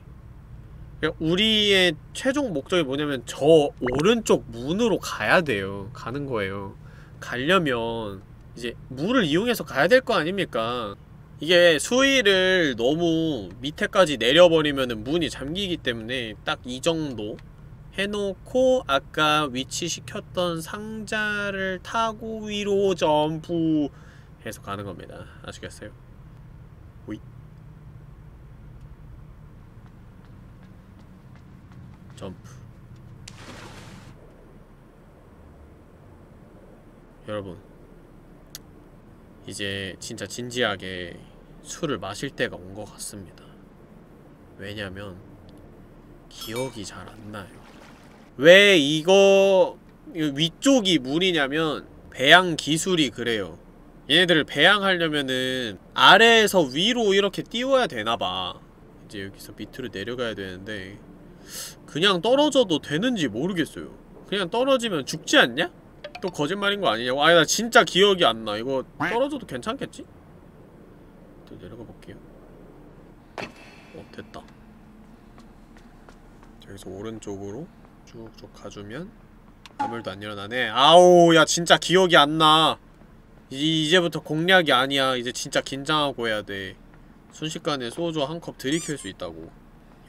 그러니까 우리의 최종 목적이 뭐냐면 저 오른쪽 문으로 가야 돼요. 가는 거예요. 가려면 이제 물을 이용해서 가야 될 거 아닙니까? 이게 수위를 너무 밑에까지 내려버리면은 문이 잠기기 때문에 딱 이 정도 해놓고 아까 위치시켰던 상자를 타고 위로 점프 해서 가는 겁니다. 아시겠어요? 오이 점프 여러분 이제 진짜 진지하게 술을 마실 때가 온 것 같습니다. 왜냐면 기억이 잘 안 나요. 왜 이거 이 위쪽이 물이냐면 배양 기술이 그래요. 얘네들을 배양하려면은 아래에서 위로 이렇게 띄워야 되나봐. 이제 여기서 밑으로 내려가야 되는데 그냥 떨어져도 되는지 모르겠어요. 그냥 떨어지면 죽지 않냐? 또 거짓말인 거 아니냐고 아니 나 진짜 기억이 안 나. 이거 떨어져도 괜찮겠지? 또 내려가 볼게요. 어 됐다. 여기서 오른쪽으로 쭉쭉 가주면 아무 일도 안 일어나네. 아우 야 진짜 기억이 안나. 이, 이제부터 공략이 아니야. 이제 진짜 긴장하고 해야 돼. 순식간에 소주 한 컵 들이킬 수 있다고.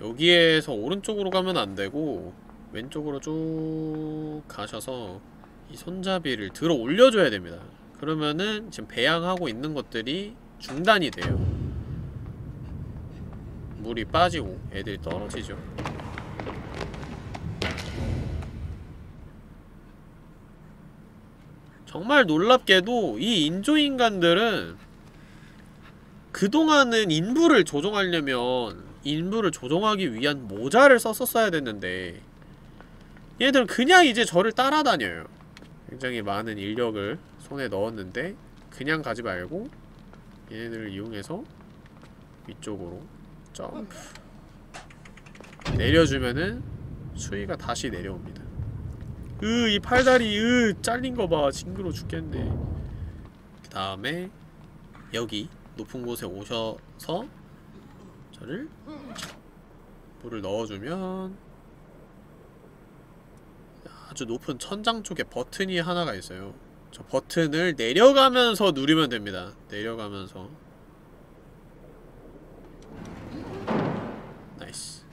여기에서 오른쪽으로 가면 안 되고 왼쪽으로 쭉 가셔서 이 손잡이를 들어 올려줘야 됩니다. 그러면은 지금 배양하고 있는 것들이 중단이 돼요. 물이 빠지고 애들이 떨어지죠. 정말 놀랍게도 이 인조인간들은 그동안은 인부를 조종하려면 인부를 조종하기 위한 모자를 썼었어야 됐는데 얘들은 그냥 이제 저를 따라다녀요 굉장히 많은 인력을 손에 넣었는데 그냥 가지 말고 얘네들을 이용해서 위쪽으로 점프 내려주면은 수위가 다시 내려옵니다 으, 이 팔다리, 으, 잘린 거 봐. 징그러 죽겠네. 그 다음에, 여기, 높은 곳에 오셔서, 저를, 물을 넣어주면, 아주 높은 천장 쪽에 버튼이 하나가 있어요. 저 버튼을 내려가면서 누르면 됩니다. 내려가면서. nice.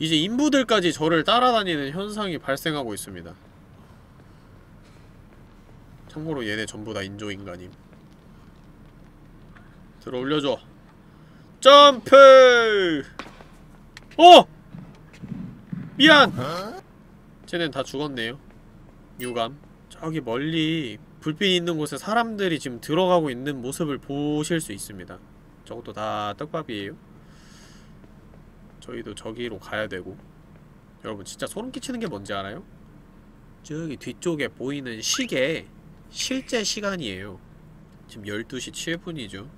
이제 인부들까지 저를 따라다니는 현상이 발생하고 있습니다. 참고로 얘네 전부 다 인조인간임 들어 올려줘 점프 어! 미안 쟤넨 다 죽었네요 유감 저기 멀리 불빛이 있는 곳에 사람들이 지금 들어가고 있는 모습을 보실 수 있습니다 저것도 다 떡밥이에요 저희도 저기로 가야 되고 여러분 진짜 소름 끼치는 게 뭔지 알아요? 저기 뒤쪽에 보이는 시계 실제 시간이에요. 지금 12시 7분이죠.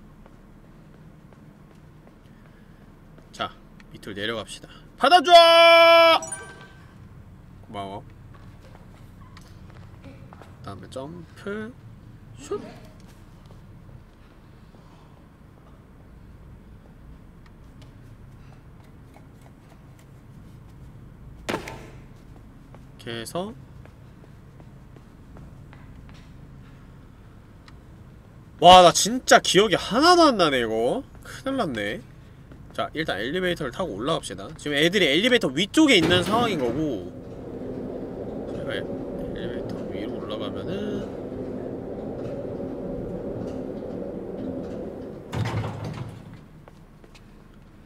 자, 밑으로 내려갑시다. 받아줘! 고마워. 그 다음에 점프, 슛! 이렇게 해서 와, 나 진짜 기억이 하나도 안 나네, 이거. 큰일 났네. 자, 일단 엘리베이터를 타고 올라갑시다. 지금 애들이 엘리베이터 위쪽에 있는 상황인 거고. 제가 엘리베이터 위로 올라가면은.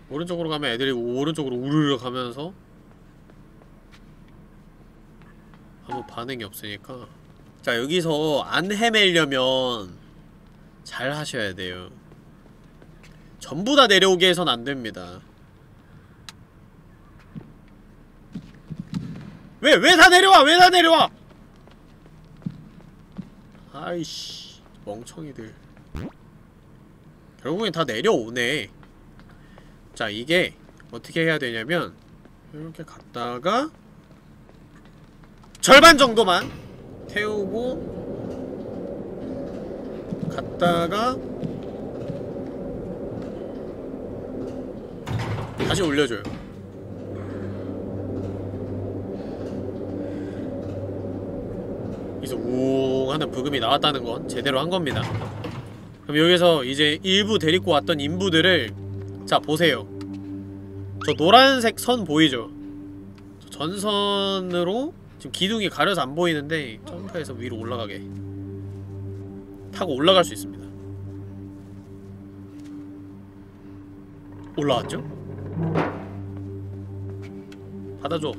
오른쪽으로 가면 애들이 오른쪽으로 우르르 가면서 아무 반응이 없으니까 자 여기서 안 헤매려면 잘 하셔야 돼요. 전부 다 내려오게 해선 안 됩니다. 왜, 왜 다 내려와! 왜 다 내려와! 아이씨, 멍청이들. 결국엔 다 내려오네. 자, 이게 어떻게 해야 되냐면 이렇게 갔다가 절반 정도만 태우고 갔다가 다시 올려줘요 여기서 우웅 하는 부금이 나왔다는 건 제대로 한 겁니다. 그럼 여기서 이제 일부 데리고 왔던 인부들을 자 보세요. 저 노란색 선 보이죠? 저 전선으로 지금 기둥이 가려서 안 보이는데 점프해서 위로 올라가게. 타고 올라갈 수 있습니다. 올라왔죠? 받아줘.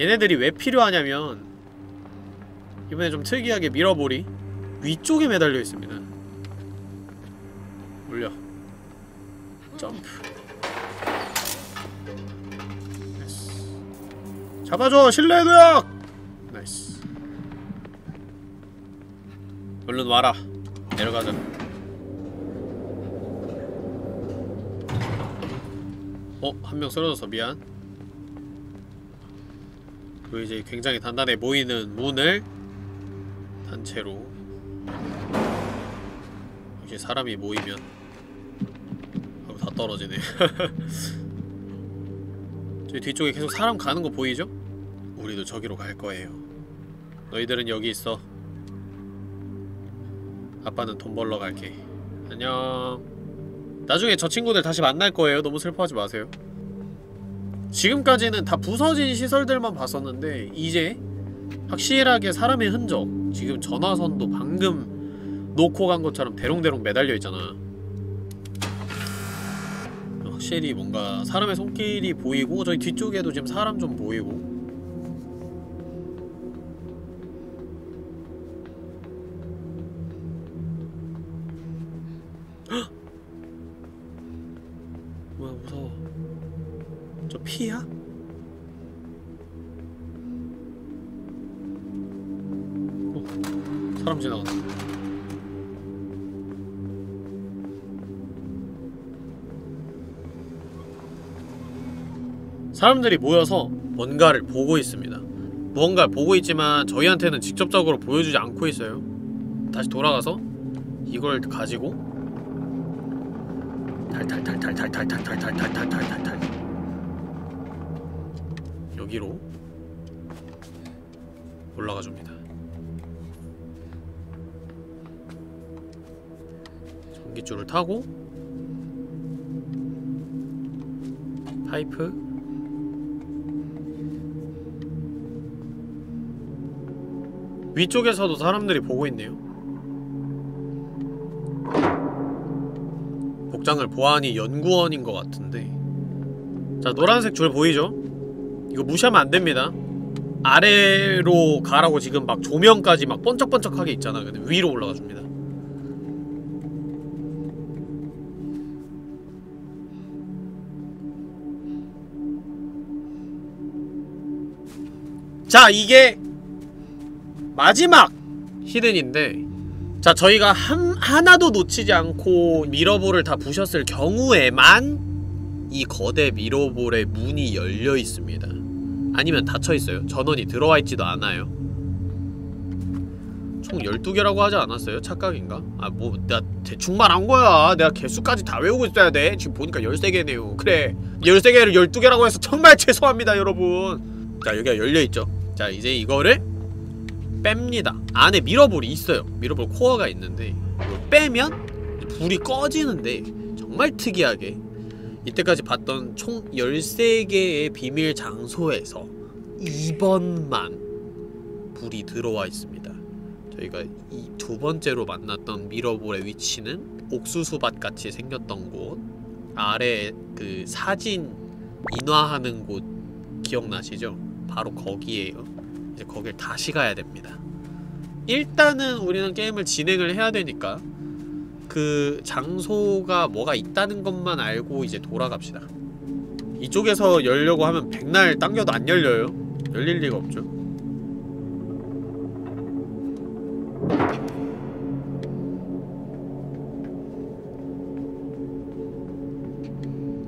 얘네들이 왜 필요하냐면 이번에 좀 특이하게 밀어볼이 위쪽에 매달려 있습니다. 올려. 점프. nice. 잡아줘 실내 도약 nice. 얼른 와라. 내려가자. 어? 한 명 쓰러졌어. 미안. 그리고 이제 굉장히 단단해 보이는 문을 단체로 이제 사람이 모이면 다 떨어지네 *laughs* 저기 뒤쪽에 계속 사람 가는 거 보이죠? 우리도 저기로 갈 거예요. 너희들은 여기 있어. 아빠는 돈 벌러 갈게. 안녕. 나중에 저 친구들 다시 만날 거예요. 너무 슬퍼하지 마세요. 지금까지는 다 부서진 시설들만 봤었는데 이제 확실하게 사람의 흔적 지금 전화선도 방금 놓고 간 것처럼 대롱대롱 매달려 있잖아. 확실히 뭔가 사람의 손길이 보이고 저기 뒤쪽에도 지금 사람 좀 보이고 사람들이 모여서 뭔가를 보고 있습니다. 무언가를 보고 있지만 저희한테는 직접적으로 보여주지 않고 있어요. 다시 돌아가서 이걸 가지고 탈탈탈탈탈탈탈탈탈탈탈탈탈탈 여기로 올라가 줍니다. 전기줄을 타고 파이프 위쪽에서도 사람들이 보고 있네요. 복장을 보아하니 연구원인 것 같은데 자 노란색 줄 보이죠? 이거 무시하면 안 됩니다. 아래로 가라고 지금 막 조명까지 막 번쩍번쩍하게 있잖아. 근데 위로 올라가 줍니다. 자, 이게 마지막 히든인데 자, 저희가 한, 하나도 놓치지 않고 미러볼을 다 부셨을 경우에만 이 거대 미러볼의 문이 열려 있습니다. 아니면 닫혀 있어요. 전원이 들어와 있지도 않아요. 총 12개라고 하지 않았어요? 착각인가? 아, 뭐, 내가 대충 말한 거야. 내가 개수까지 다 외우고 있어야 돼. 지금 보니까 13개네요. 그래. 13개를 12개라고 해서 정말 *laughs* 죄송합니다, 여러분. 자, 여기가 열려있죠. 자, 이제 이거를 뺍니다. 안에 미러볼이 있어요. 미러볼 코어가 있는데 이걸 빼면 불이 꺼지는데 정말 특이하게 이때까지 봤던 총 13개의 비밀 장소에서 2번만 불이 들어와 있습니다. 저희가 이 두 번째로 만났던 미러볼의 위치는 옥수수밭 같이 생겼던 곳 아래 그 사진 인화하는 곳 기억나시죠? 바로 거기에요. 이제 거길 다시 가야 됩니다. 일단은 우리는 게임을 진행을 해야 되니까 그 장소가 뭐가 있다는 것만 알고 이제 돌아갑시다. 이쪽에서 열려고 하면 백날 당겨도 안 열려요. 열릴 리가 없죠.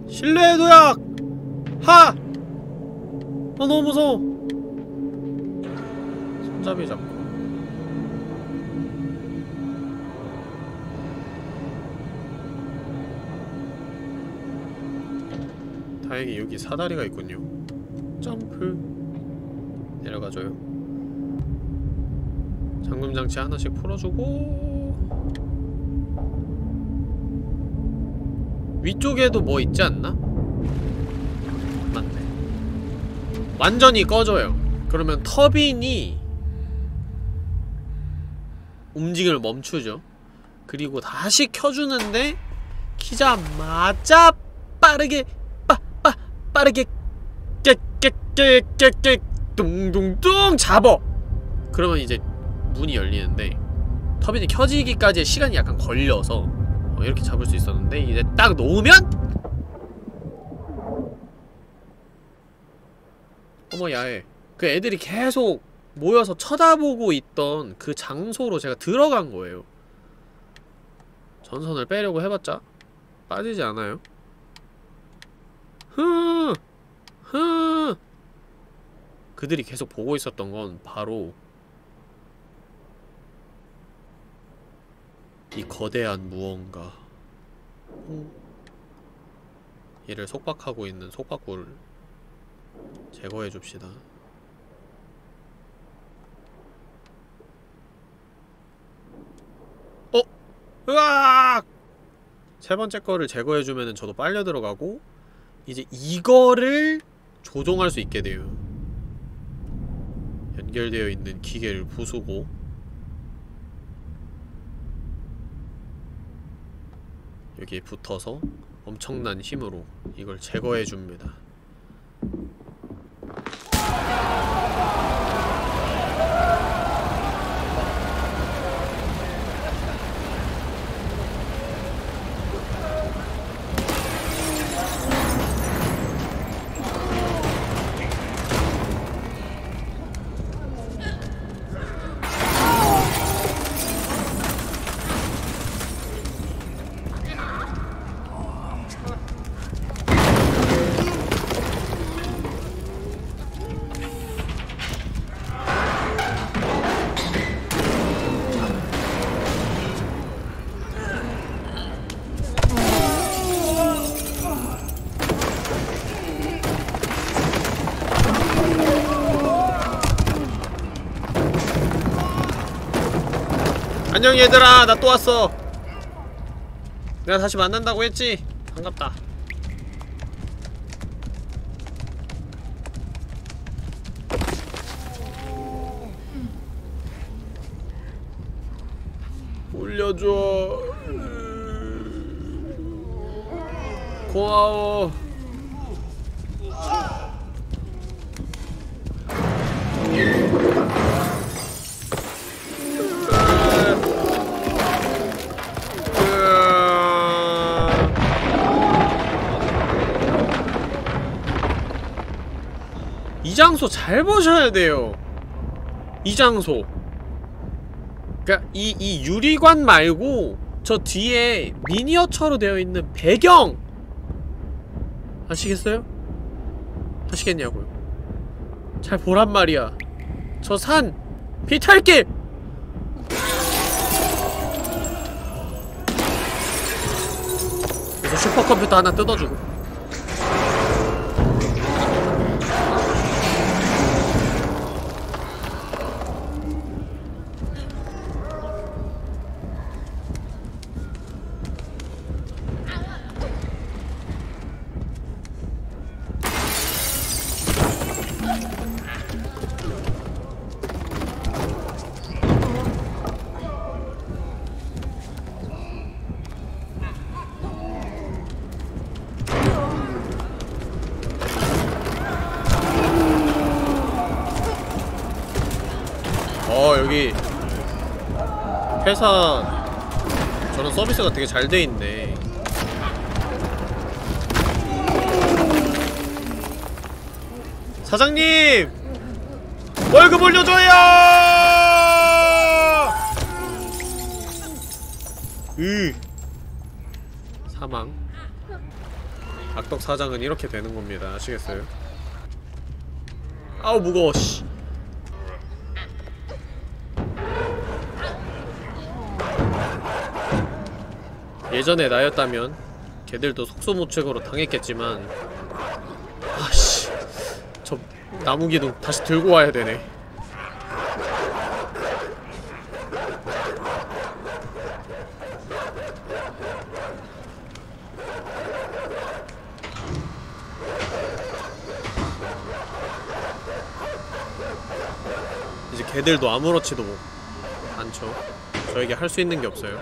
실내 도약! 하! 아 너무 무서워. 손잡이 잡고. 다행히 여기 사다리가 있군요. 점프. 내려가줘요. 잠금 장치 하나씩 풀어주고. 위쪽에도 뭐 있지 않나? 맞네. 완전히 꺼져요. 그러면 터빈이 움직임을 멈추죠. 그리고 다시 켜주는데 키자마자 빠르게 빠, 빠, 빠르게 깨깨깨깨깨 뚱뚱뚱 잡어 그러면 이제 문이 열리는데 터빈이 켜지기까지의 시간이 약간 걸려서 어, 이렇게 잡을 수 있었는데 이제 딱 놓으면 어머 야해 그 애들이 계속 모여서 쳐다보고 있던 그 장소로 제가 들어간 거예요 전선을 빼려고 해봤자 빠지지 않아요 흐 흐. 그들이 계속 보고 있었던 건 바로 이 거대한 무언가. 어? 얘를 속박하고 있는 속박구를 제거해 줍시다. 어? 으악! 세 번째 거를 제거해 주면은 저도 빨려 들어가고 이제 이거를 조종할 수 있게 돼요. 연결되어 있는 기계를 부수고 여기에 붙어서 엄청난 힘으로 이걸 제거해 줍니다. 안녕 얘들아. 나 또 왔어. 내가 다시 만난다고 했지? 반갑다. 올려줘. 고마워 이 장소 잘 보셔야 돼요. 이 장소. 그니까 이, 이 유리관 말고 저 뒤에 미니어처로 되어 있는 배경! 아시겠어요? 아시겠냐고요. 잘 보란 말이야. 저 산! 비탈길! 그래서 슈퍼컴퓨터 하나 뜯어주고 회사 저런 서비스가 되게 잘 돼 있네. 사장님 월급 올려줘요. 으 사망. 악덕 사장은 이렇게 되는 겁니다. 아시겠어요? 아우 무거워 씨. 예전에 나였다면 걔들도 속수무책으로 당했겠지만 아씨 저 나무기둥 다시 들고 와야 되네. 이제 걔들도 아무렇지도 않죠 저에게 할 수 있는 게 없어요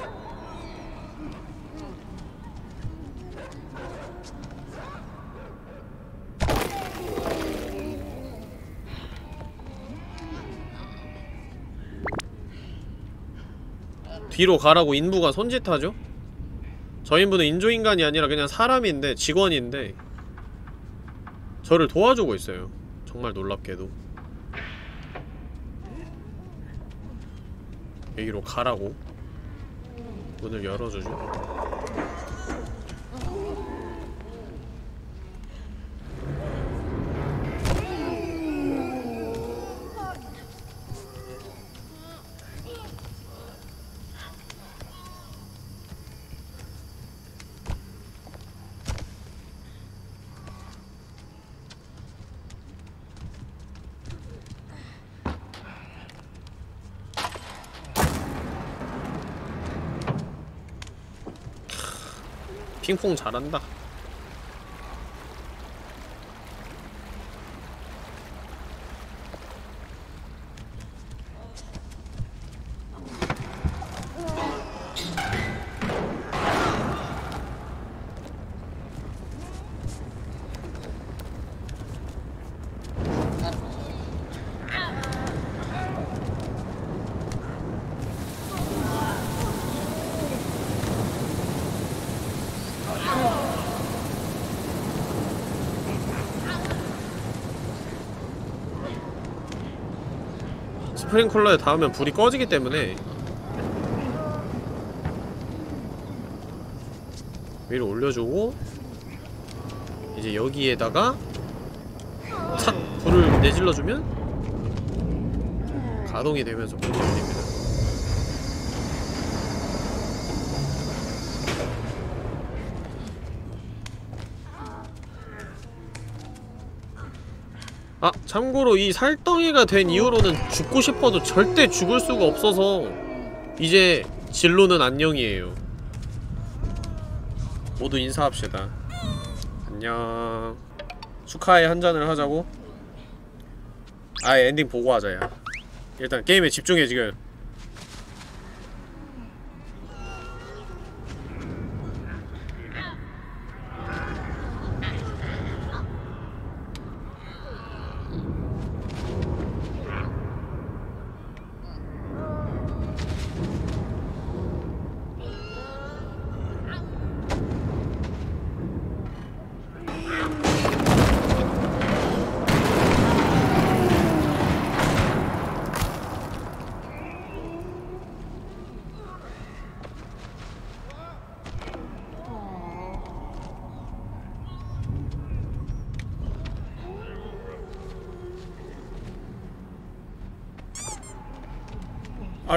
뒤로 가라고 인부가 손짓하죠? 저 인부는 인조인간이 아니라 그냥 사람인데 직원인데 저를 도와주고 있어요. 정말 놀랍게도. 여기로 가라고 문을 열어주죠 핑퐁 잘한다 스프링클러에 닿으면 불이 꺼지기 때문에 위로 올려주고 이제 여기에다가 착 불을 내질러주면 가동이 되면서 불이 올립니다. 아 참고로 이 살 덩이가 된 이후로는 죽고 싶어도 절대 죽을 수가 없어서 이제 진로는 안녕이에요. 모두 인사합시다. 안녕. 축하해 한 잔을 하자고? 아예 엔딩 보고 하자 야. 일단 게임에 집중해 지금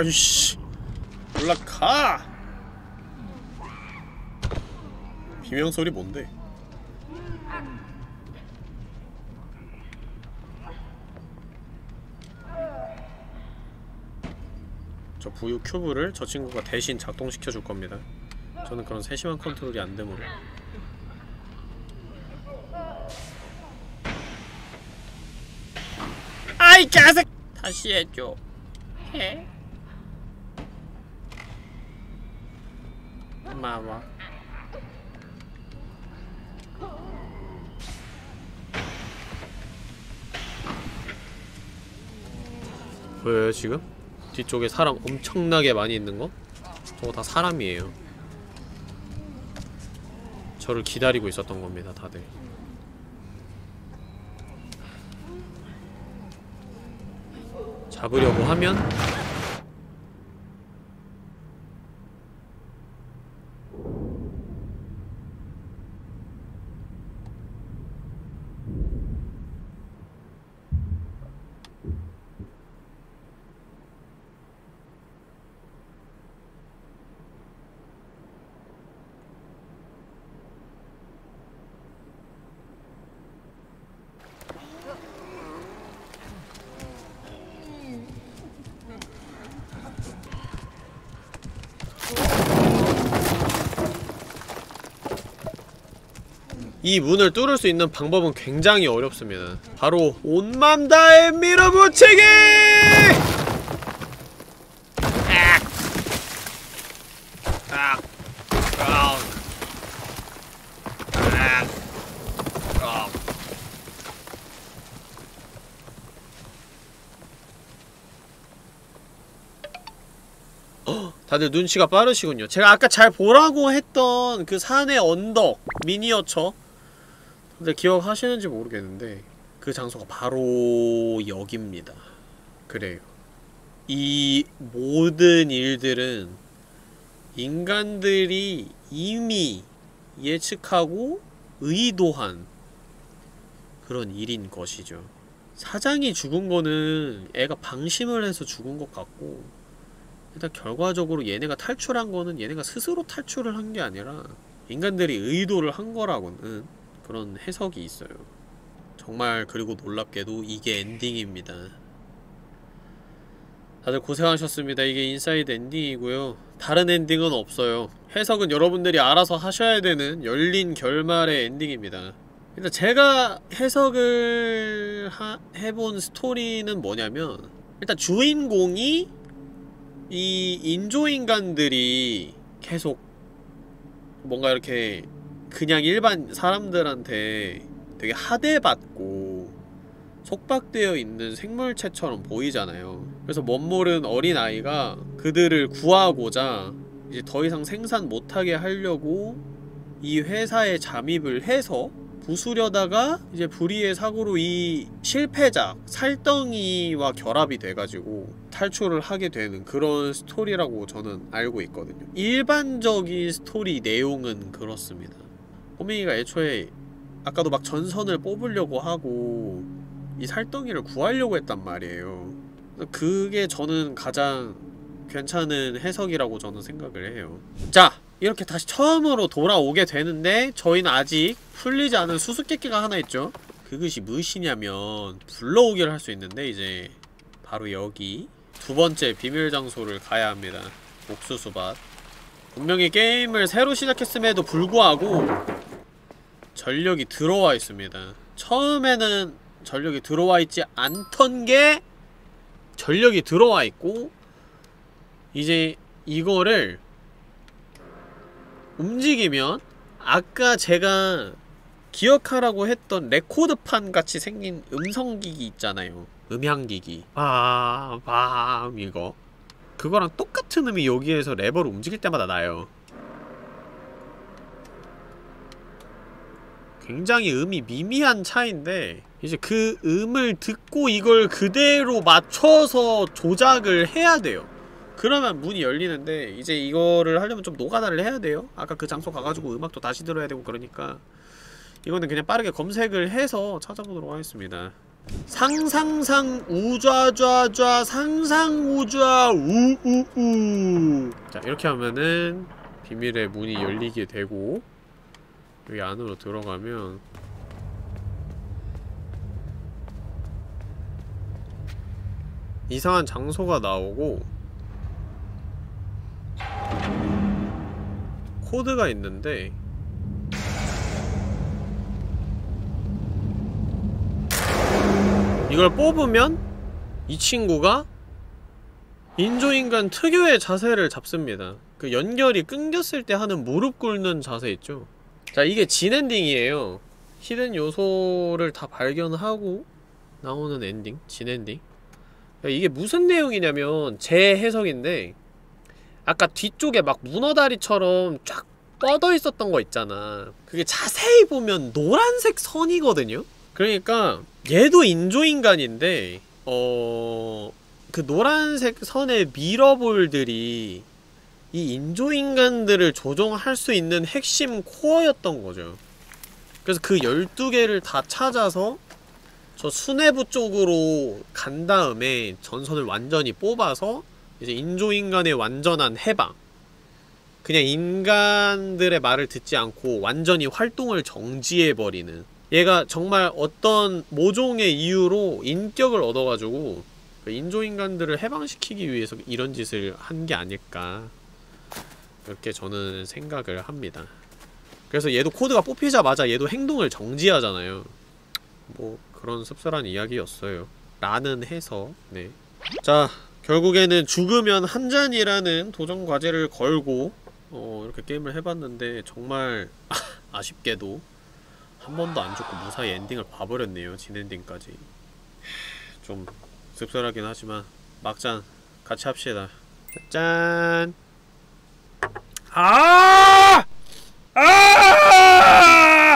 아이씨. 올라가. 비명 소리 뭔데? 저 부유 큐브를 저 친구가 대신 작동시켜 줄 겁니다. 저는 그런 세심한 컨트롤이 안 되므로. 아이 자식 다시 해줘. 해 보여요 지금? 뒤쪽에 사람 엄청나게 많이 있는 거? 저거 다 사람이에요 저를 기다리고 있었던 겁니다 다들 잡으려고 하면 이 문을 뚫을 수 있는 방법은 굉장히 어렵습니다. 바로 온맘 다해 밀어붙이기! 다들 눈치가 빠르시군요. 제가 아까 잘 보라고 했던 그 산의 언덕 미니어처 근데 기억하시는지 모르겠는데 그 장소가 바로 여기입니다. 그래요. 이 모든 일들은 인간들이 이미 예측하고 의도한 그런 일인 것이죠. 사장이 죽은 거는 애가 방심을 해서 죽은 것 같고 일단 결과적으로 얘네가 탈출한 거는 얘네가 스스로 탈출을 한 게 아니라 인간들이 의도를 한 거라고는 그런 해석이 있어요. 정말 그리고 놀랍게도 이게 엔딩입니다. 다들 고생하셨습니다. 이게 인사이드 엔딩이고요. 다른 엔딩은 없어요. 해석은 여러분들이 알아서 하셔야 되는 열린 결말의 엔딩입니다. 일단 제가 해석을 하, 해본 스토리는 뭐냐면 일단 주인공이 이 인조인간들이 계속 뭔가 이렇게 그냥 일반 사람들한테 되게 하대받고 속박되어 있는 생물체처럼 보이잖아요. 그래서 멋모른 어린아이가 그들을 구하고자 이제 더 이상 생산 못하게 하려고 이 회사에 잠입을 해서 부수려다가 이제 불의의 사고로 이 실패작 살덩이와 결합이 돼가지고 탈출을 하게 되는 그런 스토리라고 저는 알고 있거든요. 일반적인 스토리 내용은 그렇습니다. 호밍이가 애초에 아까도 막 전선을 뽑으려고 하고 이 살덩이를 구하려고 했단 말이에요. 그게 저는 가장 괜찮은 해석이라고 저는 생각을 해요. 자! 이렇게 다시 처음으로 돌아오게 되는데 저희는 아직 풀리지 않은 수수께끼가 하나 있죠? 그것이 무엇이냐면 불러오기를 할 수 있는데 이제 바로 여기 두 번째 비밀 장소를 가야 합니다. 옥수수밭 분명히 게임을 새로 시작했음에도 불구하고 전력이 들어와 있습니다. 처음에는 전력이 들어와 있지 않던 게 전력이 들어와 있고 이제 이거를 움직이면 아까 제가 기억하라고 했던 레코드판 같이 생긴 음성기기 있잖아요. 음향기기. 아, 밤 이거. 그거랑 똑같은 음이 여기에서 레버를 움직일 때마다 나요. 굉장히 음이 미미한 차인데 이제 그 음을 듣고 이걸 그대로 맞춰서 조작을 해야 돼요. 그러면 문이 열리는데 이제 이거를 하려면 좀 노가다를 해야 돼요. 아까 그 장소 가가지고 음악도 다시 들어야 되고 그러니까 이거는 그냥 빠르게 검색을 해서 찾아보도록 하겠습니다. 상상상 우좌좌좌 상상우좌 우우우 자 이렇게 하면은 비밀의 문이 열리게 되고 여기 안으로 들어가면 이상한 장소가 나오고 코드가 있는데 이걸 뽑으면 이 친구가 인조인간 특유의 자세를 잡습니다. 그 연결이 끊겼을 때 하는 무릎 꿇는 자세 있죠? 자, 이게 진 엔딩이에요. hidden 요소를 다 발견하고 나오는 엔딩, 진 엔딩. 이게 무슨 내용이냐면 제 해석인데 아까 뒤쪽에 막 문어다리처럼 쫙 뻗어 있었던 거 있잖아. 그게 자세히 보면 노란색 선이거든요? 그러니까 얘도 인조인간인데 어... 그 노란색 선의 미러볼들이 이 인조인간들을 조종할 수 있는 핵심 코어였던 거죠. 그래서 그 12개를 다 찾아서 저 수뇌부 쪽으로 간 다음에 전선을 완전히 뽑아서 이제 인조인간의 완전한 해방. 그냥 인간들의 말을 듣지 않고 완전히 활동을 정지해버리는. 얘가 정말 어떤 모종의 이유로 인격을 얻어가지고 그 인조인간들을 해방시키기 위해서 이런 짓을 한 게 아닐까 이렇게 저는 생각을 합니다. 그래서 얘도 코드가 뽑히자마자 얘도 행동을 정지하잖아요. 뭐 그런 씁쓸한 이야기였어요. 라는 해서 네. 자 결국에는 죽으면 한 잔이라는 도전 과제를 걸고 어 이렇게 게임을 해봤는데 정말 *laughs* 아쉽게도 한 번도 안 죽고 무사히 엔딩을 봐버렸네요 진엔딩까지. 좀 씁쓸하긴 하지만 막잔 같이 합시다. 짠 Ah! Ah!